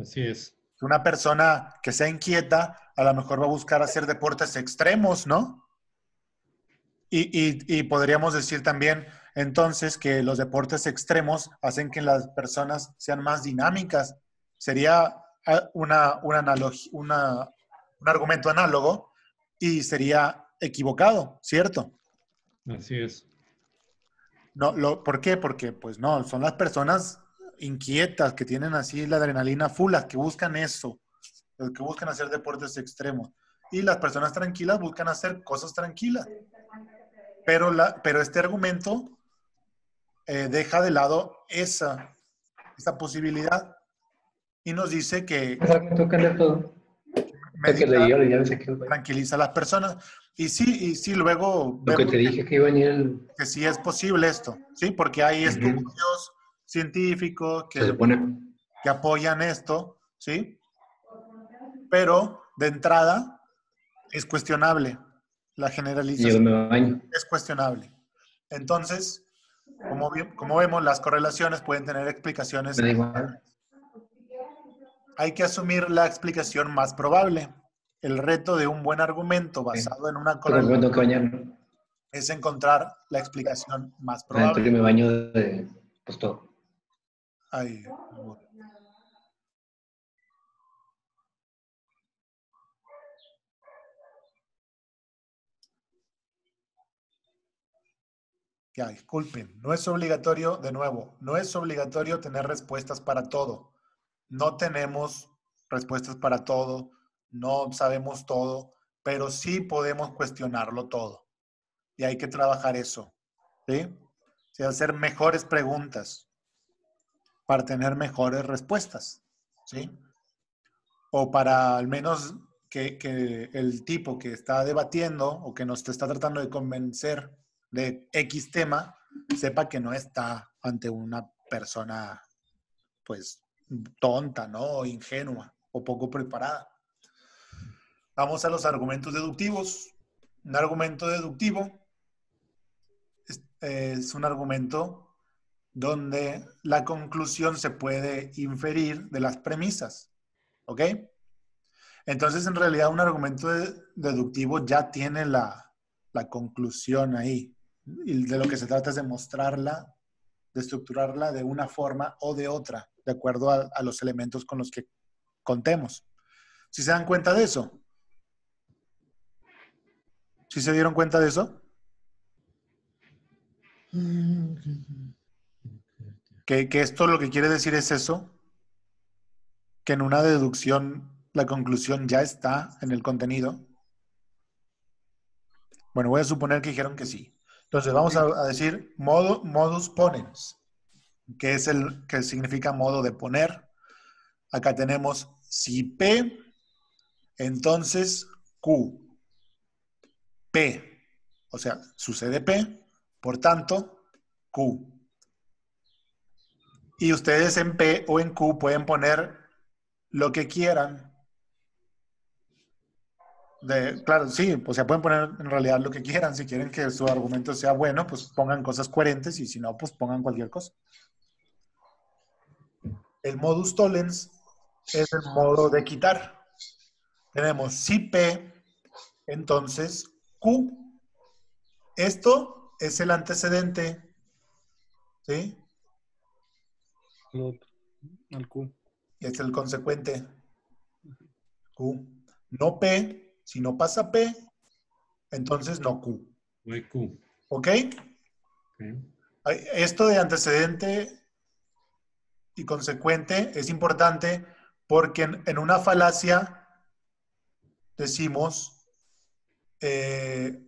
Así es. Una persona que sea inquieta a lo mejor va a buscar hacer deportes extremos, ¿no? Y, podríamos decir también entonces que los deportes extremos hacen que las personas sean más dinámicas. Sería ah, una, una, una un argumento análogo y sería equivocado, ¿cierto? Así es. No, lo, ¿Por qué? Porque, pues no, son las personas inquietas que tienen así la adrenalina full, las que buscan eso, las que buscan hacer deportes extremos. Y las personas tranquilas buscan hacer cosas tranquilas. Pero, la, pero este argumento eh, deja de lado esa, esa posibilidad y nos dice que tranquiliza a las personas. Y sí, y sí, luego... Lo que te dije que iba a venir Que sí es posible esto, ¿sí? Porque hay estudios científicos que, que apoyan esto, ¿sí? Pero de entrada es cuestionable. La generalización es cuestionable. Entonces, como, como vemos, las correlaciones pueden tener explicaciones. Hay que asumir la explicación más probable. El reto de un buen argumento basado en una correlación es encontrar la explicación más probable. que me baño de pues todo. Ay, Ya, disculpen, no es obligatorio, de nuevo, no es obligatorio tener respuestas para todo. No tenemos respuestas para todo, no sabemos todo, pero sí podemos cuestionarlo todo. Y hay que trabajar eso, ¿sí? hacer mejores preguntas para tener mejores respuestas, ¿sí? O para al menos que, que el tipo que está debatiendo o que nos está tratando de convencer de X tema, sepa que no está ante una persona, pues, tonta, ¿no? Ingenua o poco preparada. Vamos a los argumentos deductivos. Un argumento deductivo es, un argumento donde la conclusión se puede inferir de las premisas. ¿Ok? Entonces, en realidad, un argumento deductivo ya tiene la, la conclusión ahí. Y de lo que se trata es de mostrarla, de estructurarla de una forma o de otra, de acuerdo a, los elementos con los que contemos. ¿Si se dan cuenta de eso? ¿Si se dieron cuenta de eso? Que, que, esto lo que quiere decir es eso, que en una deducción la conclusión ya está en el contenido. Bueno, voy a suponer que dijeron que sí. Entonces vamos a, decir modo, modus ponens, que es el que significa modo de poner. Acá tenemos si P, entonces Q. O sea, sucede P, por tanto, Q. Y ustedes en P o en Q pueden poner lo que quieran claro, sí, pues se pueden poner en realidad lo que quieran. Si quieren que su argumento sea bueno, pues pongan cosas coherentes y si no, pues pongan cualquier cosa. El modus tollens es el modo de quitar. Tenemos si P, entonces Q. Esto es el antecedente. ¿Sí? El Q. Y es el consecuente. Q. No P, si no pasa P, entonces no Q. No hay Q. ¿Ok? Esto de antecedente y consecuente es importante porque en, una falacia decimos eh,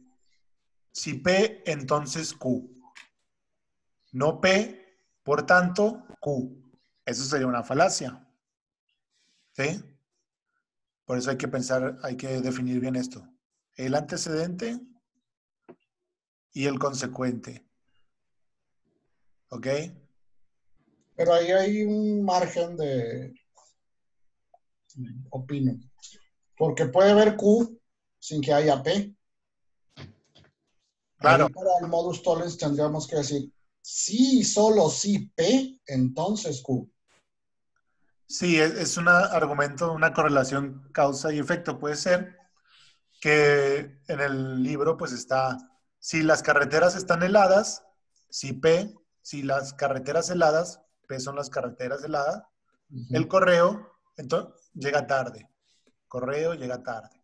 si P, entonces Q. No P, por tanto, Q. Eso sería una falacia. ¿Sí? Por eso hay que pensar, hay que definir bien esto. El antecedente y el consecuente. ¿Ok? Pero ahí hay un margen de opino. Porque puede haber Q sin que haya P. Claro. para el modus tollens tendríamos que decir, sí, solo sí P, entonces Q. Sí, es, un argumento, una correlación causa y efecto. Puede ser que en el libro pues está, si las carreteras están heladas, si P, si las carreteras heladas, P son las carreteras heladas, el correo entonces, llega tarde. Correo llega tarde.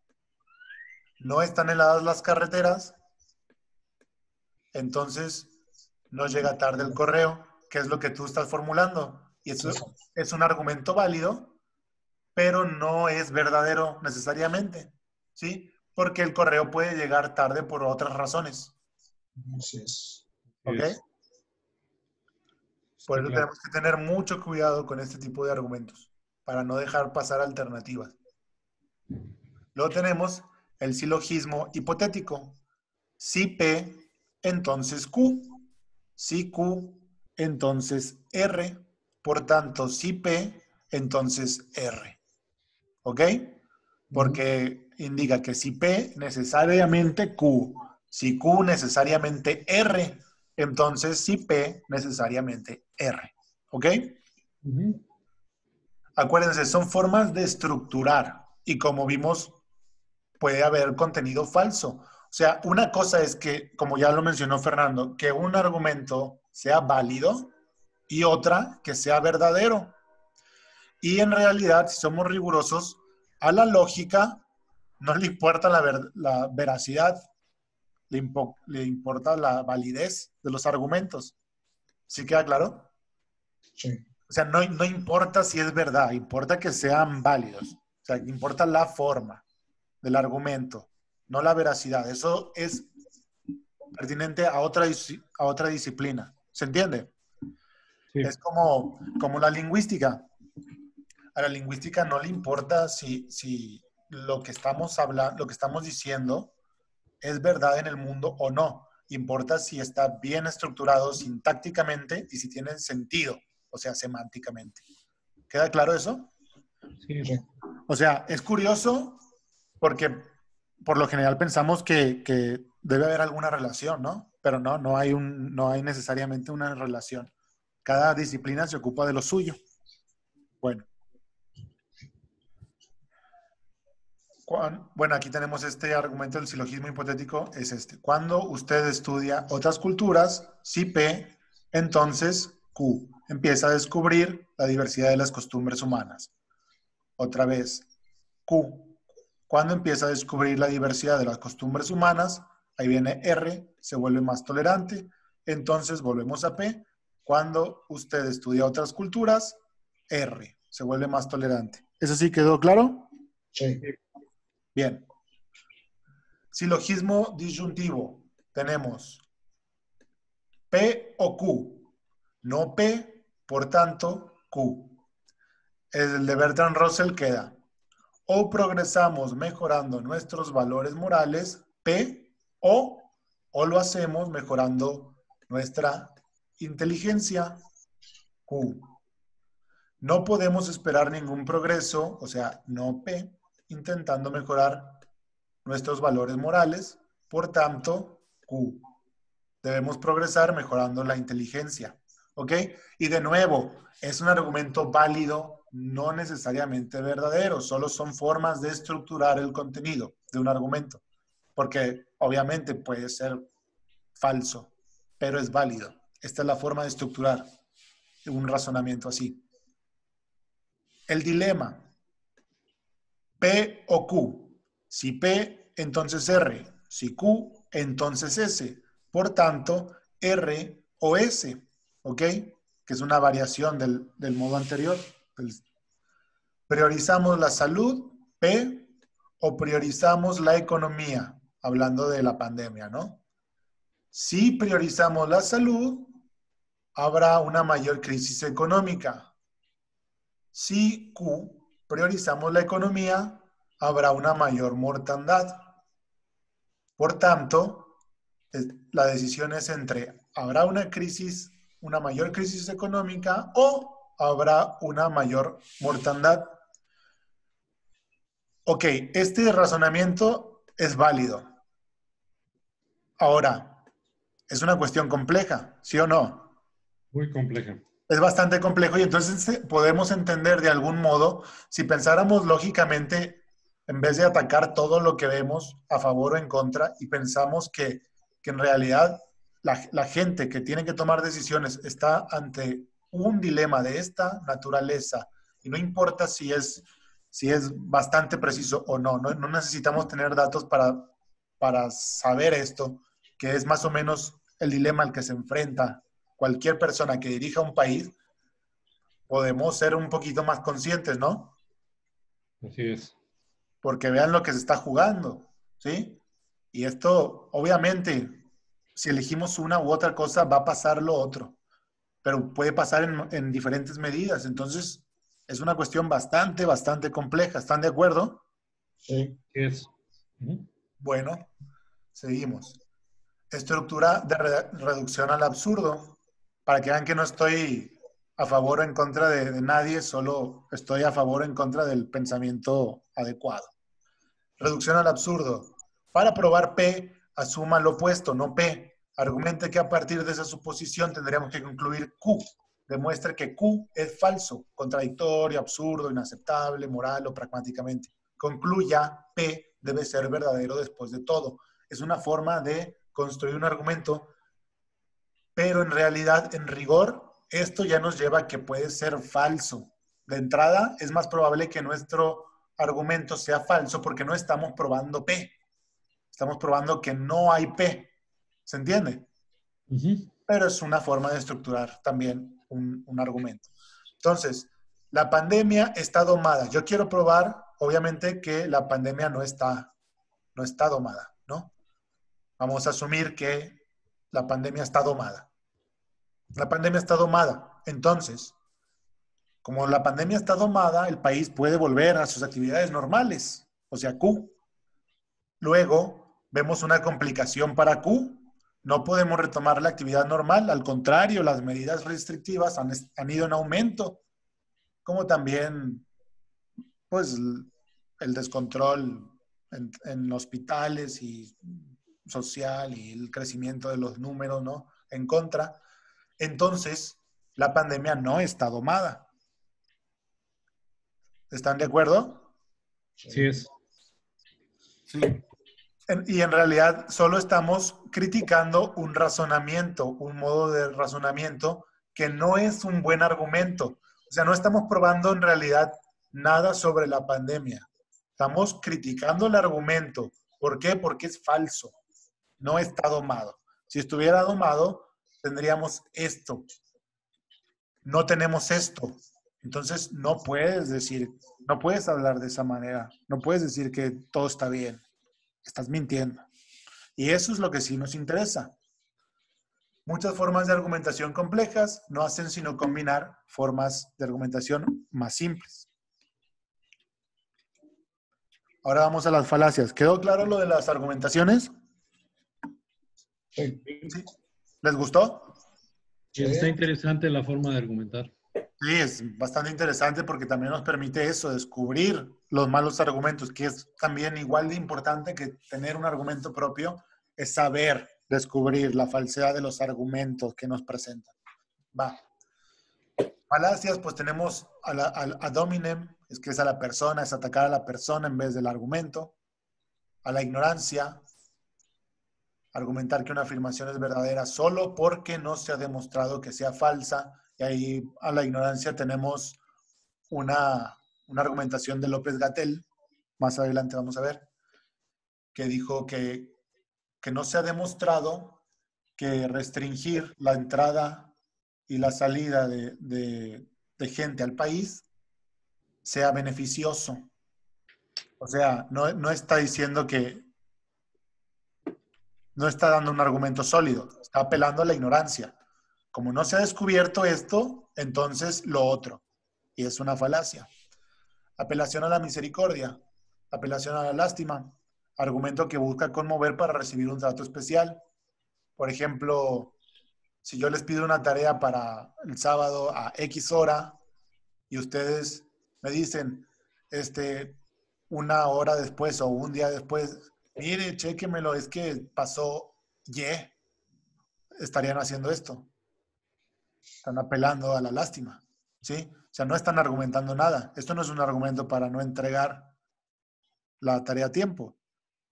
No están heladas las carreteras, entonces no llega tarde el correo, que es lo que tú estás formulando. Y eso es un argumento válido, pero no es verdadero necesariamente, ¿sí? Porque el correo puede llegar tarde por otras razones. Así es. ¿Ok? Por eso tenemos que tener mucho cuidado con este tipo de argumentos, para no dejar pasar alternativas. Luego tenemos el silogismo hipotético. Si P, entonces Q. Si Q, entonces R. Por tanto, si P, entonces R. ¿Ok? Porque indica que si P, necesariamente Q. Si Q, necesariamente R. Entonces, si P, necesariamente R. ¿Ok? Acuérdense, son formas de estructurar. Y como vimos, puede haber contenido falso. O sea, una cosa es que, como ya lo mencionó Fernando, que un argumento sea válido y otra que sea verdadero. Y en realidad, si somos rigurosos, a la lógica no le importa la, la veracidad, le, le, importa la validez de los argumentos. ¿Sí queda claro? Sí. O sea, no, no importa si es verdad, importa que sean válidos. O sea, importa la forma del argumento, no la veracidad. Eso es pertinente a otra, a otra disciplina. ¿Se entiende? Es como, como la lingüística. A la lingüística no le importa si, si lo que estamos hablando, lo que estamos diciendo es verdad en el mundo o no. Importa si está bien estructurado sintácticamente y si tiene sentido, o sea, semánticamente. ¿Queda claro eso? Sí. O sea, es curioso porque por lo general pensamos que, debe haber alguna relación, ¿no? Pero no, no hay, un, no hay necesariamente una relación. Cada disciplina se ocupa de lo suyo. Bueno. Bueno, aquí tenemos este argumento del silogismo hipotético, es este. Cuando usted estudia otras culturas, si P, entonces Q. Empieza a descubrir la diversidad de las costumbres humanas. Otra vez, Q. Cuando empieza a descubrir la diversidad de las costumbres humanas, ahí viene R, se vuelve más tolerante. Entonces volvemos a P. Cuando usted estudia otras culturas, R, se vuelve más tolerante. ¿Eso sí quedó claro? Sí. Bien. Silogismo disyuntivo. Tenemos P o Q. No P, por tanto, Q. El de Bertrand Russell queda o progresamos mejorando nuestros valores morales, P, o, o lo hacemos mejorando nuestra inteligencia, Q. No podemos esperar ningún progreso, o sea, no P, intentando mejorar nuestros valores morales, por tanto, Q. Debemos progresar mejorando la inteligencia, ¿ok? Y de nuevo, es un argumento válido no necesariamente verdadero, solo son formas de estructurar el contenido de un argumento, porque obviamente puede ser falso, pero es válido. Esta es la forma de estructurar un razonamiento así. El dilema, P o Q. Si P, entonces R. Si Q, entonces S. Por tanto, R o S, ¿ok? Que es una variación del, del modo anterior. Priorizamos la salud, P, o priorizamos la economía, hablando de la pandemia, ¿no? Si priorizamos la salud, habrá una mayor crisis económica. Si Q, priorizamos la economía, habrá una mayor mortandad. Por tanto, la decisión es entre habrá una crisis, una mayor crisis económica o habrá una mayor mortandad. Ok, este razonamiento es válido. Ahora, es una cuestión compleja, ¿sí o no? Muy compleja. Es bastante complejo y entonces eh, podemos entender de algún modo, si pensáramos lógicamente, en vez de atacar todo lo que vemos a favor o en contra, y pensamos que, que en realidad la, la gente que tiene que tomar decisiones está ante un dilema de esta naturaleza, y no importa si es, si es bastante preciso o no, no, no necesitamos tener datos para, para saber esto, que es más o menos el dilema al que se enfrenta cualquier persona que dirija un país, podemos ser un poquito más conscientes, ¿no? Así es. Porque vean lo que se está jugando, ¿sí? Y esto, obviamente, si elegimos una u otra cosa, va a pasar lo otro. Pero puede pasar en, en diferentes medidas. Entonces, es una cuestión bastante, bastante compleja. ¿Están de acuerdo? Sí. Es. Bueno, seguimos. Estructura de re- reducción al absurdo. Para que vean que no estoy a favor o en contra de, de nadie, solo estoy a favor o en contra del pensamiento adecuado. Reducción al absurdo. Para probar P, asuma lo opuesto, no P. Argumente que a partir de esa suposición tendríamos que concluir Q. Demuestre que Q es falso, contradictorio, absurdo, inaceptable, moral o pragmáticamente. Concluya P debe ser verdadero después de todo. Es una forma de construir un argumento, pero en realidad, en rigor, esto ya nos lleva a que puede ser falso. De entrada, es más probable que nuestro argumento sea falso porque no estamos probando P. Estamos probando que no hay P. ¿Se entiende? Pero es una forma de estructurar también un, un argumento. Entonces, la pandemia está domada. Yo quiero probar, obviamente, que la pandemia no está, no está domada, ¿no? Vamos a asumir que la pandemia está domada. La pandemia está domada. Entonces, como la pandemia está domada, el país puede volver a sus actividades normales, o sea, Q. Luego, vemos una complicación para Q. No podemos retomar la actividad normal, al contrario, las medidas restrictivas han, han ido en aumento, como también, pues, el descontrol en, en hospitales y social y el crecimiento de los números, ¿no? En contra. Entonces, la pandemia no está domada. ¿Están de acuerdo? Sí es. Sí. Y en realidad solo estamos criticando un razonamiento, un modo de razonamiento que no es un buen argumento. O sea, no estamos probando en realidad nada sobre la pandemia. Estamos criticando el argumento. ¿Por qué? Porque es falso. No está domado. Si estuviera domado, tendríamos esto. No tenemos esto. Entonces, no puedes decir, no puedes hablar de esa manera. No puedes decir que todo está bien. Estás mintiendo. Y eso es lo que sí nos interesa. Muchas formas de argumentación complejas no hacen sino combinar formas de argumentación más simples. Ahora vamos a las falacias. ¿Quedó claro lo de las argumentaciones? Sí. ¿Sí? ¿Les gustó? Está interesante la forma de argumentar. Sí, es bastante interesante porque también nos permite eso, descubrir los malos argumentos, que es también igual de importante que tener un argumento propio, es saber descubrir la falsedad de los argumentos que nos presentan. Va. Falacias, pues tenemos a, la, a, dominem, es que es a la persona, es atacar a la persona en vez del argumento. A la ignorancia, argumentar que una afirmación es verdadera solo porque no se ha demostrado que sea falsa. Y ahí a la ignorancia tenemos una, una argumentación de López Gatel, más adelante vamos a ver, que dijo que, que no se ha demostrado que restringir la entrada y la salida de, de, gente al país sea beneficioso. O sea, no, no está diciendo que, no está dando un argumento sólido, está apelando a la ignorancia. Como no se ha descubierto esto, entonces lo otro. Y es una falacia. Apelación a la misericordia, apelación a la lástima, argumento que busca conmover para recibir un trato especial. Por ejemplo, si yo les pido una tarea para el sábado a X hora y ustedes me dicen, este, una hora después o un día después, mire, chéquemelo, es que pasó Y, estarían haciendo esto. Están apelando a la lástima, ¿sí? O sea, no están argumentando nada. Esto no es un argumento para no entregar la tarea a tiempo.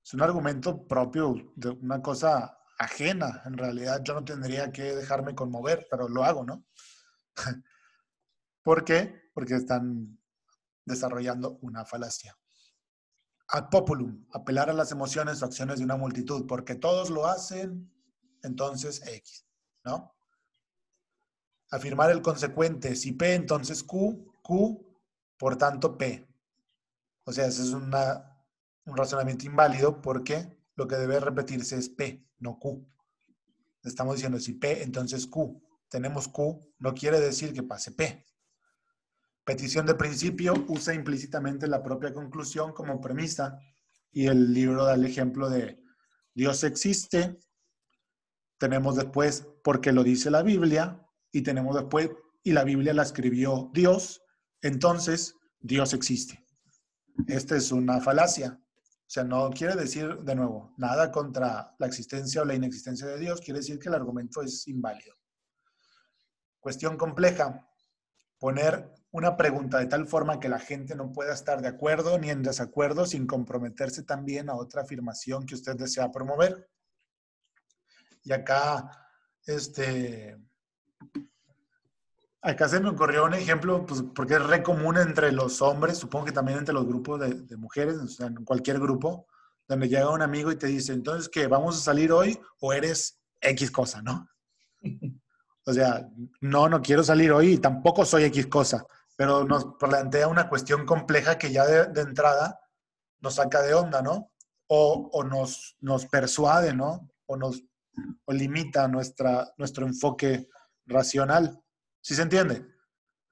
Es un argumento propio de una cosa ajena. En realidad yo no tendría que dejarme conmover, pero lo hago, ¿no? ¿Por qué? Porque están desarrollando una falacia. Ad populum, apelar a las emociones o acciones de una multitud, porque todos lo hacen, entonces X, ¿no? Afirmar el consecuente, si P, entonces Q, Q, por tanto P. O sea, ese es un razonamiento inválido porque lo que debe repetirse es P, no Q. Estamos diciendo si P, entonces Q. tenemos Q, no quiere decir que pase P. Petición de principio usa implícitamente la propia conclusión como premisa y el libro da el ejemplo de Dios existe, tenemos después porque lo dice la Biblia y tenemos después y la Biblia la escribió Dios, entonces Dios existe. Esta es una falacia. O sea, no quiere decir, de nuevo, nada contra la existencia o la inexistencia de Dios, quiere decir que el argumento es inválido. Cuestión compleja. Poner una pregunta de tal forma que la gente no pueda estar de acuerdo ni en desacuerdo sin comprometerse también a otra afirmación que usted desea promover. Y acá, este, acá se me ocurrió un ejemplo, pues, porque es re común entre los hombres, supongo que también entre los grupos de, mujeres, o sea, en cualquier grupo, donde llega un amigo y te dice, entonces, ¿qué? ¿Vamos a salir hoy o eres X cosa, no? O sea, no, no quiero salir hoy y tampoco soy X cosa pero nos plantea una cuestión compleja que ya de, entrada nos saca de onda, ¿no? O, nos, nos persuade, ¿no? O nos o limita nuestra, nuestro enfoque racional. ¿Sí se entiende?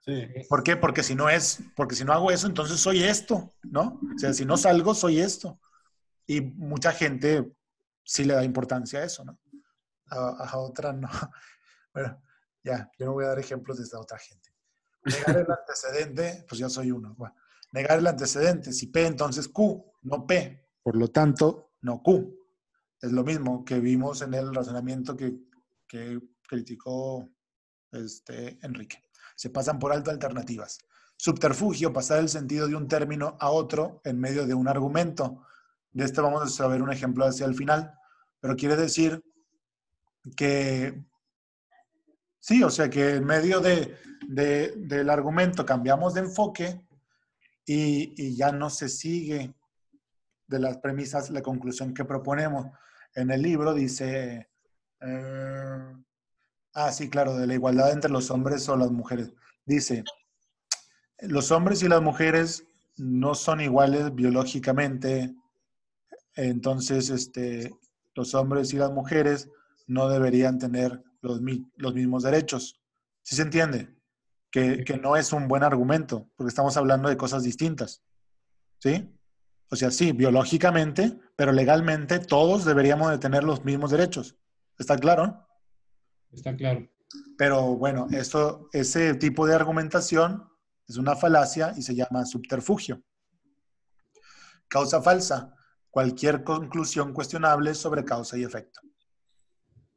Sí. ¿Por qué? Porque si no es, porque si no hago eso, entonces soy esto, ¿no? O sea, si no salgo, soy esto. Y mucha gente sí le da importancia a eso, ¿no? A, a otra no. Bueno, ya, yo no voy a dar ejemplos de esta otra gente. Negar el antecedente, pues ya soy uno. negar el antecedente, si P, entonces Q, no P. Por lo tanto, no Q. Es lo mismo que vimos en el razonamiento que, que criticó este, Enrique. Se pasan por alto alternativas. Subterfugio, pasar el sentido de un término a otro en medio de un argumento. De esto vamos a saber un ejemplo hacia el final, pero quiere decir que Sí, o sea que en medio de, del argumento cambiamos de enfoque y, ya no se sigue de las premisas la conclusión que proponemos. En el libro dice, eh, ah, sí, claro, de la igualdad entre los hombres o las mujeres. Dice, los hombres y las mujeres no son iguales biológicamente, entonces este, los hombres y las mujeres no deberían tener los, los mismos derechos. ¿Sí se entiende? Que, que, no es un buen argumento, porque estamos hablando de cosas distintas. ¿Sí? O sea, sí, biológicamente, pero legalmente todos deberíamos de tener los mismos derechos. ¿Está claro? Está claro. Pero bueno, esto, ese tipo de argumentación es una falacia y se llama subterfugio. Causa falsa. Cualquier conclusión cuestionable sobre causa y efecto.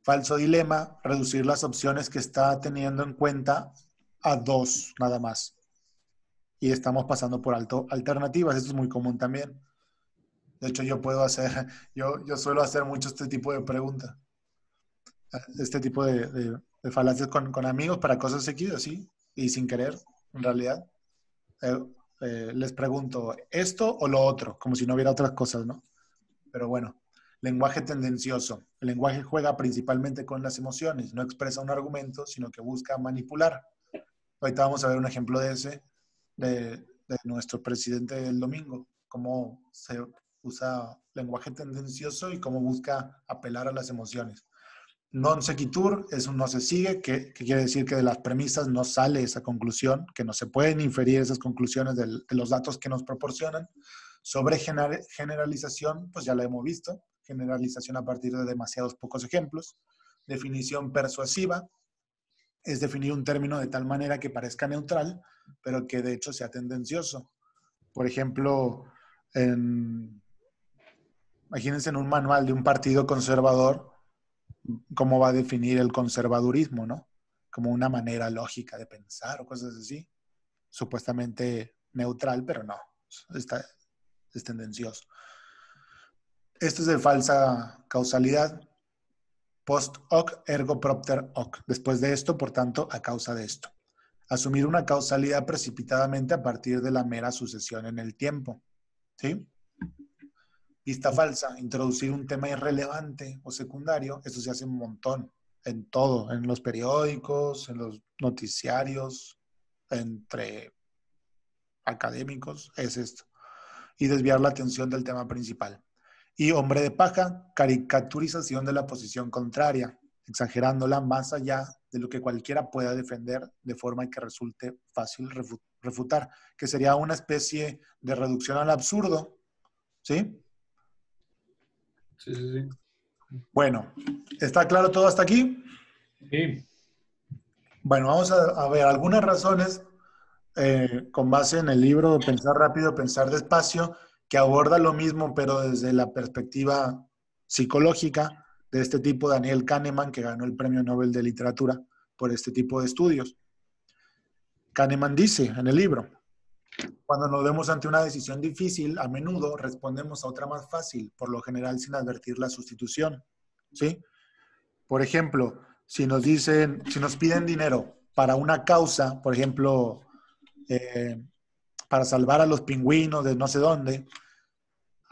Falso dilema, reducir las opciones que está teniendo en cuenta a dos nada más. Y estamos pasando por alto alternativas. Esto es muy común también. De hecho, yo puedo hacer, yo, yo suelo hacer mucho este tipo de preguntas. Este tipo de, de, falacias con, con, amigos para cosas seguidas, sí. Y sin querer, en realidad. Eh, eh, les pregunto, ¿esto o lo otro? Como si no hubiera otras cosas, ¿no? Pero bueno, Lenguaje tendencioso. El lenguaje juega principalmente con las emociones, no expresa un argumento, sino que busca manipular. Ahorita vamos a ver un ejemplo de ese, de, nuestro presidente del domingo, cómo se usa lenguaje tendencioso y cómo busca apelar a las emociones. Non sequitur es un no se sigue, que, quiere decir que de las premisas no sale esa conclusión, que no se pueden inferir esas conclusiones de, los datos que nos proporcionan. Sobre generalización, pues ya la hemos visto, generalización a partir de demasiados pocos ejemplos. Definición persuasiva es definir un término de tal manera que parezca neutral, pero que de hecho sea tendencioso. Por ejemplo, imagínense en un manual de un partido conservador, cómo va a definir el conservadurismo, ¿no? Como una manera lógica de pensar o cosas así. Supuestamente neutral, pero no, está, es tendencioso. Esto es de falsa causalidad. Post hoc, ergo propter hoc. Después de esto, por tanto, a causa de esto. Asumir una causalidad precipitadamente a partir de la mera sucesión en el tiempo. ¿Sí? Vista falsa, introducir un tema irrelevante o secundario. Esto se hace un montón en todo, en los periódicos, en los noticiarios, entre académicos, es esto. Y desviar la atención del tema principal. Y hombre de paja, caricaturización de la posición contraria. exagerándola más allá de lo que cualquiera pueda defender de forma que resulte fácil refutar, que sería una especie de reducción al absurdo. ¿Sí? Sí, sí, sí. Bueno, ¿está claro todo hasta aquí? Sí. Bueno, vamos a, ver algunas razones eh, con base en el libro Pensar rápido, pensar despacio, que aborda lo mismo, pero desde la perspectiva psicológica de este tipo, Daniel Kahneman, que ganó el Premio Nobel de Literatura por este tipo de estudios. Kahneman dice en el libro, cuando nos vemos ante una decisión difícil, a menudo respondemos a otra más fácil, por lo general sin advertir la sustitución. ¿Sí? Por ejemplo, si nos dicen, si nos piden dinero para una causa, por ejemplo, eh, para salvar a los pingüinos de no sé dónde,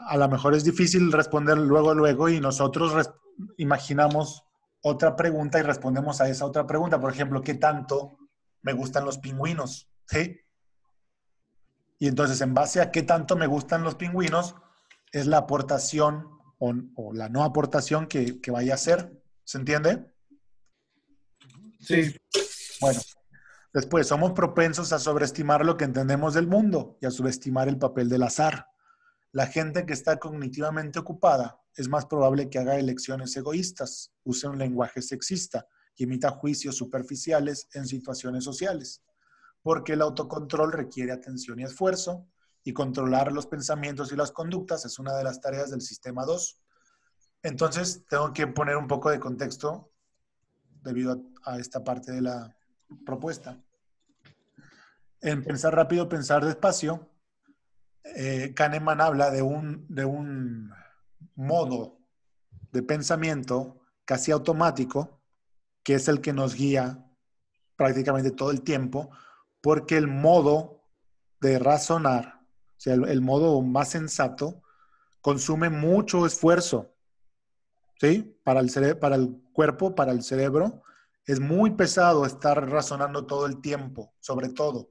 a lo mejor es difícil responder luego, luego, y nosotros imaginamos otra pregunta y respondemos a esa otra pregunta. Por ejemplo, ¿qué tanto me gustan los pingüinos? ¿Sí? Y entonces, en base a qué tanto me gustan los pingüinos, es la aportación o, la no aportación que, que, vaya a ser. ¿Se entiende? Sí. Bueno, después, somos propensos a sobreestimar lo que entendemos del mundo y a subestimar el papel del azar. La gente que está cognitivamente ocupada es más probable que haga elecciones egoístas, use un lenguaje sexista y emita juicios superficiales en situaciones sociales porque el autocontrol requiere atención y esfuerzo, y controlar los pensamientos y las conductas es una de las tareas del sistema 2. Entonces, tengo que poner un poco de contexto debido a, esta parte de la propuesta. En Pensar rápido, pensar despacio, eh, Kahneman habla de un, de un modo de pensamiento casi automático, que es el que nos guía prácticamente todo el tiempo, porque el modo de razonar, o sea, el, modo más sensato, consume mucho esfuerzo, ¿sí? Para el, para el cuerpo, para el cerebro, es muy pesado estar razonando todo el tiempo, sobre todo.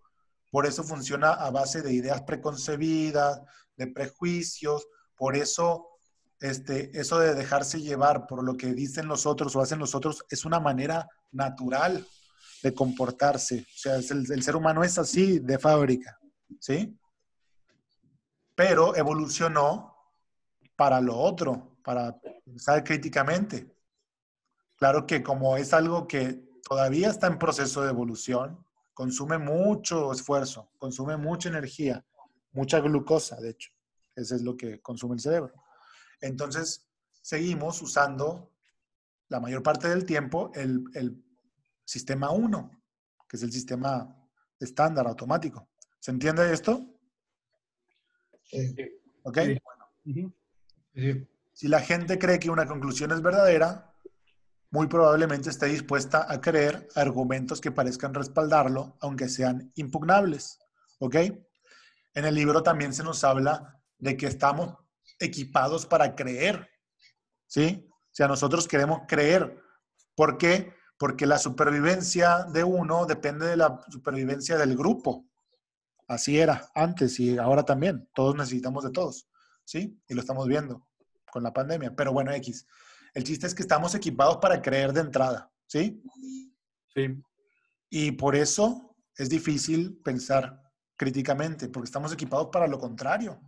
Por eso funciona a base de ideas preconcebidas, de prejuicios, por eso este, eso de dejarse llevar por lo que dicen los otros o hacen los otros es una manera natural de comportarse. O sea, el, ser humano es así de fábrica, ¿sí? Pero evolucionó para lo otro, para pensar críticamente. Claro que como es algo que todavía está en proceso de evolución, consume mucho esfuerzo, consume mucha energía, mucha glucosa, de hecho. Eso es lo que consume el cerebro. Entonces, seguimos usando la mayor parte del tiempo el, el sistema 1, que es el sistema estándar, automático. ¿Se entiende esto? Sí. ¿Ok? Si la gente cree que una conclusión es verdadera, muy probablemente esté dispuesta a creer argumentos que parezcan respaldarlo, aunque sean impugnables. ¿Ok? En el libro también se nos habla de que estamos equipados para creer. ¿Sí? O sea, nosotros queremos creer. ¿Por qué? Porque la supervivencia de uno depende de la supervivencia del grupo. Así era antes y ahora también. Todos necesitamos de todos, ¿sí? Y lo estamos viendo con la pandemia. Pero bueno, X. El chiste es que estamos equipados para creer de entrada, ¿sí? Sí. Y por eso es difícil pensar críticamente, porque estamos equipados para lo contrario.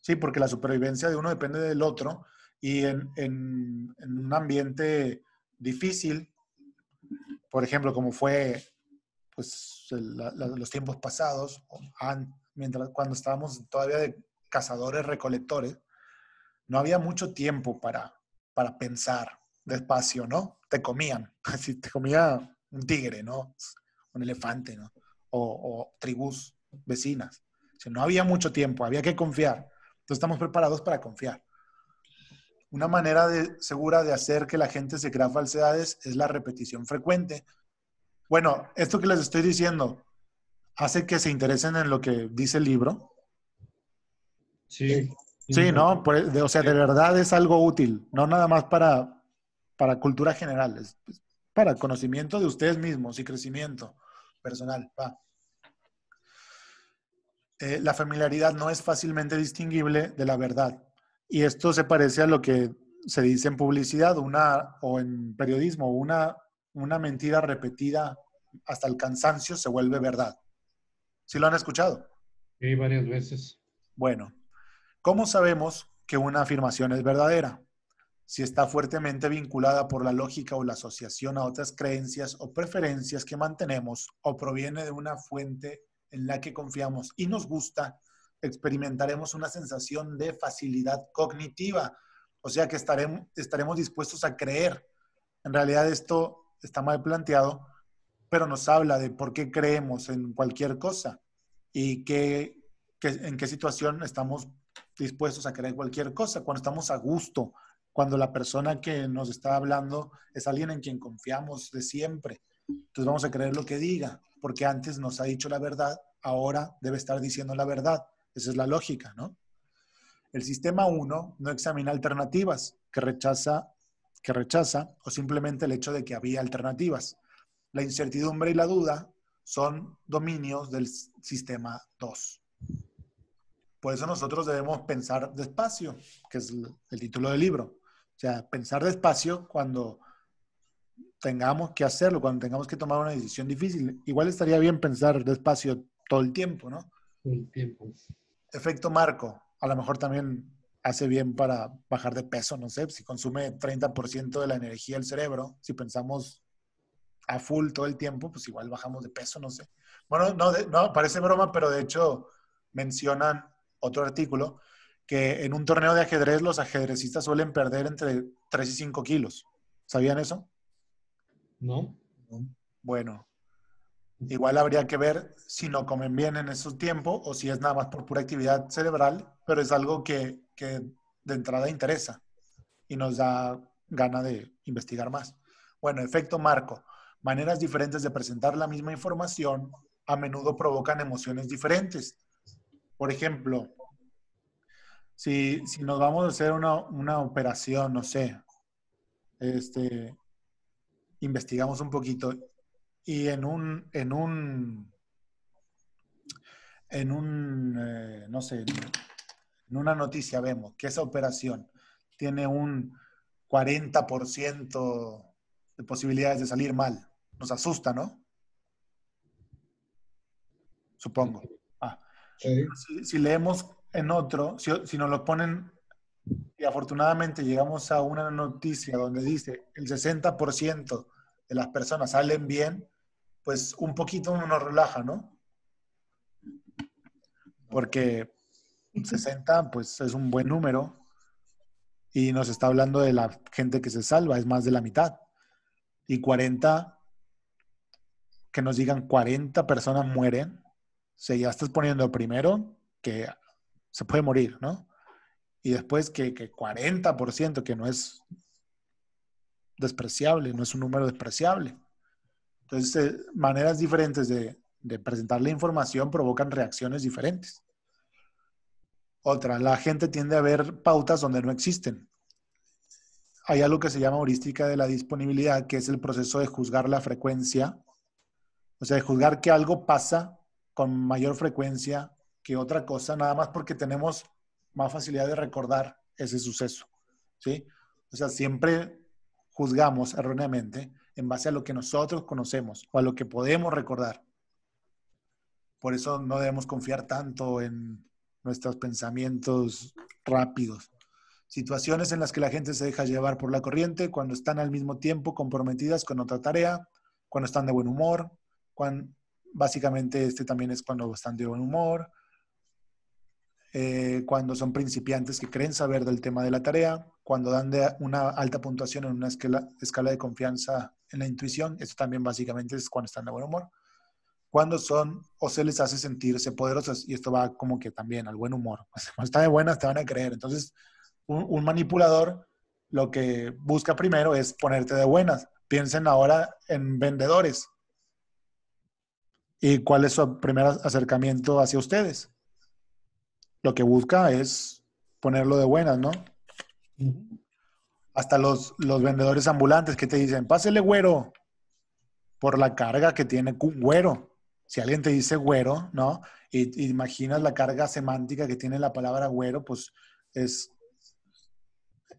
Sí, porque la supervivencia de uno depende del otro y en, en un ambiente difícil por ejemplo, como fue pues, los tiempos pasados, mientras, cuando estábamos todavía de cazadores recolectores, no había mucho tiempo para, para pensar despacio, ¿no? Te comían, así te comía un tigre, ¿no? Un elefante, ¿no? O, tribus vecinas. no había mucho tiempo, había que confiar. Entonces estamos preparados para confiar. Una manera segura de hacer que la gente se crea falsedades es la repetición frecuente. Bueno, esto que les estoy diciendo hace que se interesen en lo que dice el libro. Sí. Sí, ¿no? o sea, de verdad es algo útil, no nada más para, para cultura general, es para conocimiento de ustedes mismos y crecimiento personal. Eh, la familiaridad no es fácilmente distinguible de la verdad. Y esto se parece a lo que se dice en publicidad una, o en periodismo, una, una mentira repetida hasta el cansancio se vuelve verdad. ¿Sí lo han escuchado? Sí, varias veces. Bueno, ¿cómo sabemos que una afirmación es verdadera? Si está fuertemente vinculada por la lógica o la asociación a otras creencias o preferencias que mantenemos o proviene de una fuente en la que confiamos y nos gusta, experimentaremos una sensación de facilidad cognitiva, o sea que estaremos, estaremos dispuestos a creer. En realidad esto está mal planteado, pero nos habla de por qué creemos en cualquier cosa y qué, en qué situación estamos dispuestos a creer cualquier cosa, cuando estamos a gusto, cuando la persona que nos está hablando es alguien en quien confiamos de siempre. Entonces vamos a creer lo que diga, porque antes nos ha dicho la verdad, ahora debe estar diciendo la verdad. Esa es la lógica, ¿no? El sistema 1 no examina alternativas, que rechaza, que rechaza o simplemente el hecho de que había alternativas. La incertidumbre y la duda son dominios del sistema 2. Por eso nosotros debemos pensar despacio, que es el título del libro. O sea, pensar despacio cuando tengamos que hacerlo, cuando tengamos que tomar una decisión difícil. Igual estaría bien pensar despacio todo el tiempo, ¿no? El tiempo. Efecto marco a lo mejor también hace bien para bajar de peso, no sé, si consume 30% de la energía del cerebro, si pensamos a full todo el tiempo, pues igual bajamos de peso, no sé. Bueno, no, no parece broma, pero de hecho mencionan otro artículo que en un torneo de ajedrez los ajedrecistas suelen perder entre 3 y 5 kilos. ¿Sabían eso? No. Bueno, Igual habría que ver si no comen bien en esos tiempos o si es nada más por pura actividad cerebral, pero es algo que, de entrada interesa y nos da gana de investigar más. Bueno, efecto marco. Maneras diferentes de presentar la misma información a menudo provocan emociones diferentes. Por ejemplo, si, nos vamos a hacer una, una operación, no sé, este, investigamos un poquito y en un, en un, en un, eh, no sé, en una noticia vemos que esa operación tiene un 40% de posibilidades de salir mal. Nos asusta, ¿no? Supongo. Ah. Si, leemos en otro, si, si nos lo ponen y afortunadamente llegamos a una noticia donde dice el 60% de las personas salen bien, pues un poquito uno nos relaja, ¿no? Porque 60, pues es un buen número y nos está hablando de la gente que se salva, es más de la mitad. Y 40, que nos digan 40 personas mueren, se ya estás poniendo primero que se puede morir, ¿no? Y después que, que 40%, que no es despreciable, no es un número despreciable. Entonces, eh, maneras diferentes de, presentar la información provocan reacciones diferentes. Otra, la gente tiende a ver pautas donde no existen. Hay algo que se llama heurística de la disponibilidad, que es el proceso de juzgar la frecuencia, o sea, de juzgar que algo pasa con mayor frecuencia que otra cosa, nada más porque tenemos más facilidad de recordar ese suceso. ¿sí? O sea, siempre juzgamos erróneamente en base a lo que nosotros conocemos o a lo que podemos recordar. Por eso no debemos confiar tanto en nuestros pensamientos rápidos. Situaciones en las que la gente se deja llevar por la corriente cuando están al mismo tiempo comprometidas con otra tarea, cuando están de buen humor, cuando, básicamente este también es cuando están de buen humor, eh, cuando son principiantes que creen saber del tema de la tarea, cuando dan de una alta puntuación en una escala, escala de confianza en la intuición, esto también básicamente es cuando están de buen humor, cuando son o se les hace sentirse poderosos, y esto va como que también al buen humor, cuando están de buenas te van a creer, entonces un, un manipulador lo que busca primero es ponerte de buenas, piensen ahora en vendedores, ¿Y cuál es su primer acercamiento hacia ustedes? lo que busca es ponerlo de buenas, ¿no? Hasta los, los vendedores ambulantes que te dicen, pásele güero por la carga que tiene güero. Si alguien te dice güero, ¿no? Y, imaginas la carga semántica que tiene la palabra güero, pues es,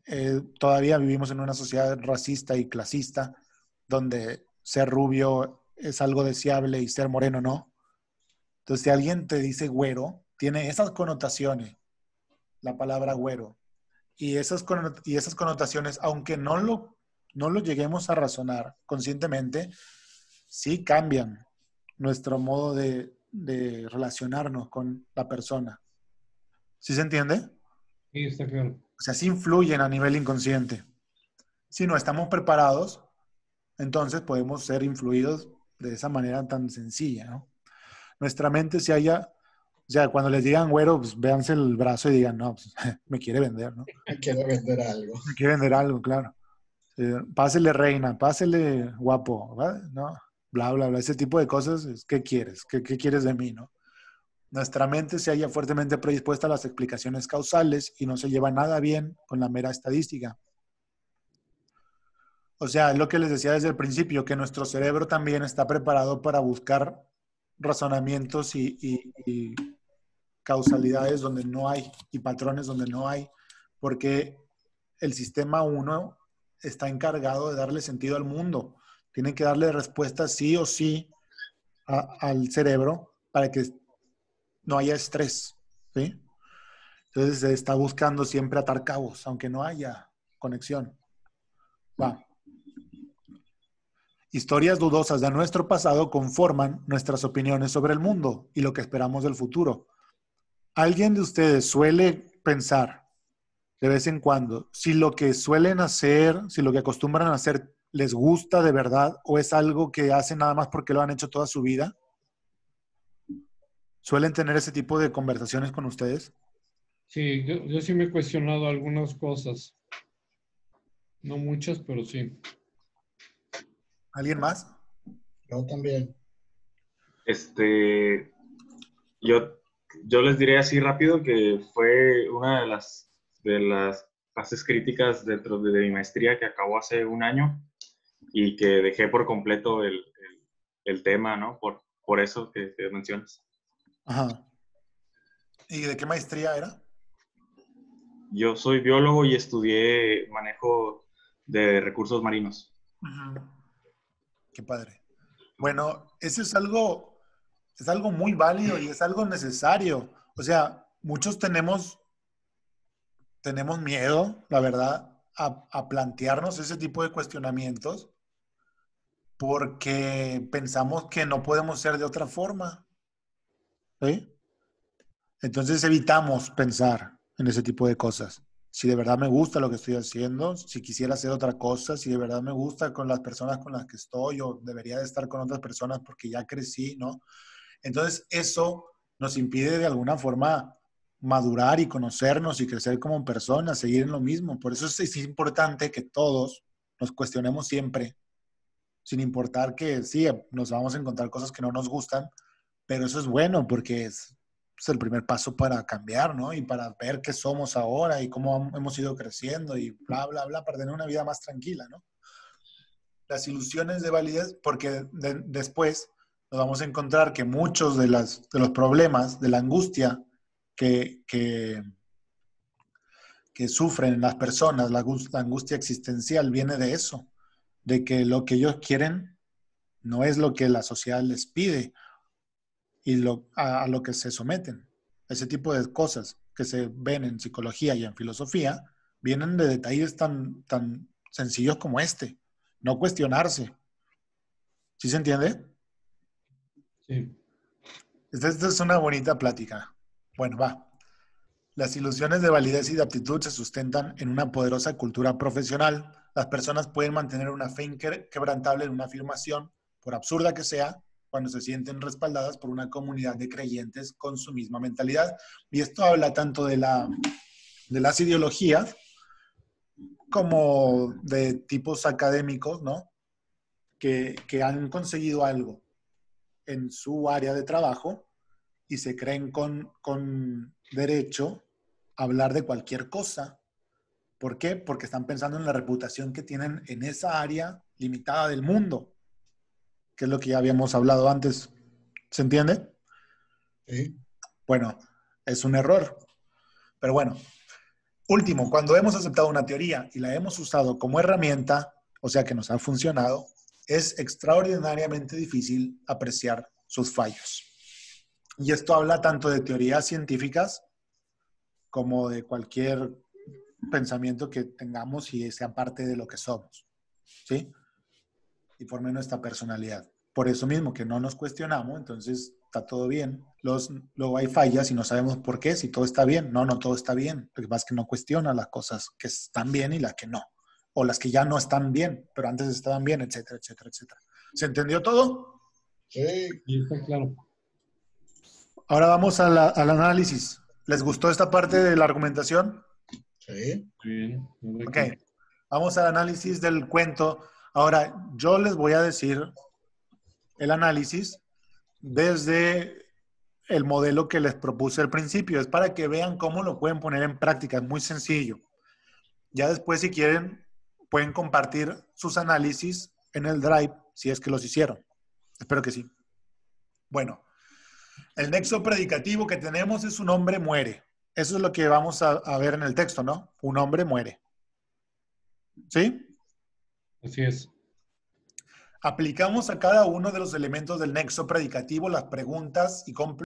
eh, todavía vivimos en una sociedad racista y clasista, donde ser rubio es algo deseable y ser moreno no. Entonces, si alguien te dice güero, tiene esas connotaciones, la palabra güero. Y esas, y esas connotaciones, aunque no lo, no lo lleguemos a razonar conscientemente, sí cambian nuestro modo de, de relacionarnos con la persona. ¿Sí se entiende? Sí, está claro. O sea, sí influyen a nivel inconsciente. Si no estamos preparados, entonces podemos ser influidos de esa manera tan sencilla, ¿no? Nuestra mente se haya, o sea, cuando les digan güero, pues véanse el brazo y digan, no, pues, me quiere vender, ¿no? Me quiere vender algo. Me quiere vender algo, claro. pásele reina, pásele guapo, ¿no? Bla, bla, bla, ese tipo de cosas, ¿qué quieres? ¿Qué, qué quieres de mí, no? Nuestra mente se halla fuertemente predispuesta a las explicaciones causales y no se lleva nada bien con la mera estadística. O sea, es lo que les decía desde el principio, que nuestro cerebro también está preparado para buscar razonamientos y, causalidades donde no hay y patrones donde no hay, porque el sistema 1 está encargado de darle sentido al mundo. Tiene que darle respuesta sí o sí al cerebro para que no haya estrés. ¿sí? Entonces se está buscando siempre atar cabos, aunque no haya conexión. Va. Historias dudosas de nuestro pasado conforman nuestras opiniones sobre el mundo y lo que esperamos del futuro. ¿Alguien de ustedes suele pensar de vez en cuando si lo que suelen hacer, si lo que acostumbran a hacer les gusta de verdad o es algo que hacen nada más porque lo han hecho toda su vida? ¿Suelen tener ese tipo de conversaciones con ustedes? Sí, yo, yo sí me he cuestionado algunas cosas. No muchas, pero sí. ¿Alguien más? Yo también. Este, yo, yo les diré así rápido que fue una de las, de las fases críticas dentro de, mi maestría que acabó hace un año y que dejé por completo el, el, tema, ¿no? Por, por eso que, que mencionas. Ajá. ¿Y de qué maestría era? Yo soy biólogo y estudié manejo de recursos marinos. Ajá. Qué padre. Bueno, eso es algo, es algo muy válido y es algo necesario. O sea, muchos tenemos, tenemos miedo, la verdad, a, plantearnos ese tipo de cuestionamientos porque pensamos que no podemos ser de otra forma. Entonces evitamos pensar en ese tipo de cosas si de verdad me gusta lo que estoy haciendo, si quisiera hacer otra cosa, si de verdad me gusta con las personas con las que estoy o debería de estar con otras personas porque ya crecí, ¿no? Entonces eso nos impide de alguna forma madurar y conocernos y crecer como personas, seguir en lo mismo. Por eso es, importante que todos nos cuestionemos siempre, sin importar que sí, nos vamos a encontrar cosas que no nos gustan, pero eso es bueno porque es, es el primer paso para cambiar, ¿no? Y para ver qué somos ahora y cómo hemos ido creciendo y bla, bla, bla, para tener una vida más tranquila, ¿no? Las ilusiones de validez, porque después nos vamos a encontrar que muchos de, los problemas, de la angustia que, sufren las personas, la, angustia existencial, viene de eso, de que lo que ellos quieren no es lo que la sociedad les pide y a, lo que se someten. Ese tipo de cosas que se ven en psicología y en filosofía vienen de detalles tan, tan sencillos como este. No cuestionarse. ¿Sí se entiende? Sí. Esta, es una bonita plática. Bueno, va. Las ilusiones de validez y de aptitud se sustentan en una poderosa cultura profesional. Las personas pueden mantener una fe inquebrantable en una afirmación, por absurda que sea, cuando se sienten respaldadas por una comunidad de creyentes con su misma mentalidad. Y esto habla tanto de, la, de las ideologías como de tipos académicos, ¿no? Que, que han conseguido algo en su área de trabajo y se creen con, con derecho a hablar de cualquier cosa. ¿Por qué? Porque están pensando en la reputación que tienen en esa área limitada del mundo que es lo que ya habíamos hablado antes. ¿Se entiende? Sí. Bueno, es un error. Pero bueno, Último, cuando hemos aceptado una teoría y la hemos usado como herramienta, o sea que nos ha funcionado, es extraordinariamente difícil apreciar sus fallos. Y esto habla tanto de teorías científicas como de cualquier pensamiento que tengamos y sea parte de lo que somos. ¿Sí? Y forme nuestra personalidad. Por eso mismo que no nos cuestionamos, entonces está todo bien. Los, luego hay fallas y no sabemos por qué, si todo está bien. No, no todo está bien. Lo que pasa es que no cuestiona las cosas que están bien y las que no. O las que ya no están bien, pero antes estaban bien, etcétera, etcétera, etcétera. ¿Se entendió todo? Sí. está claro. Ahora vamos al análisis. ¿Les gustó esta parte de la argumentación? Sí. Bien. Ok. Vamos al análisis del cuento. Ahora, yo les voy a decir el análisis desde el modelo que les propuse al principio. Es para que vean cómo lo pueden poner en práctica. Es muy sencillo. Ya después, si quieren, pueden compartir sus análisis en el Drive, si es que los hicieron. Espero que sí. Bueno, el nexo predicativo que tenemos es un hombre muere. Eso es lo que vamos a, a ver en el texto, ¿no? Un hombre muere. ¿Sí? Así es. Aplicamos a cada uno de los elementos del nexo predicativo las preguntas y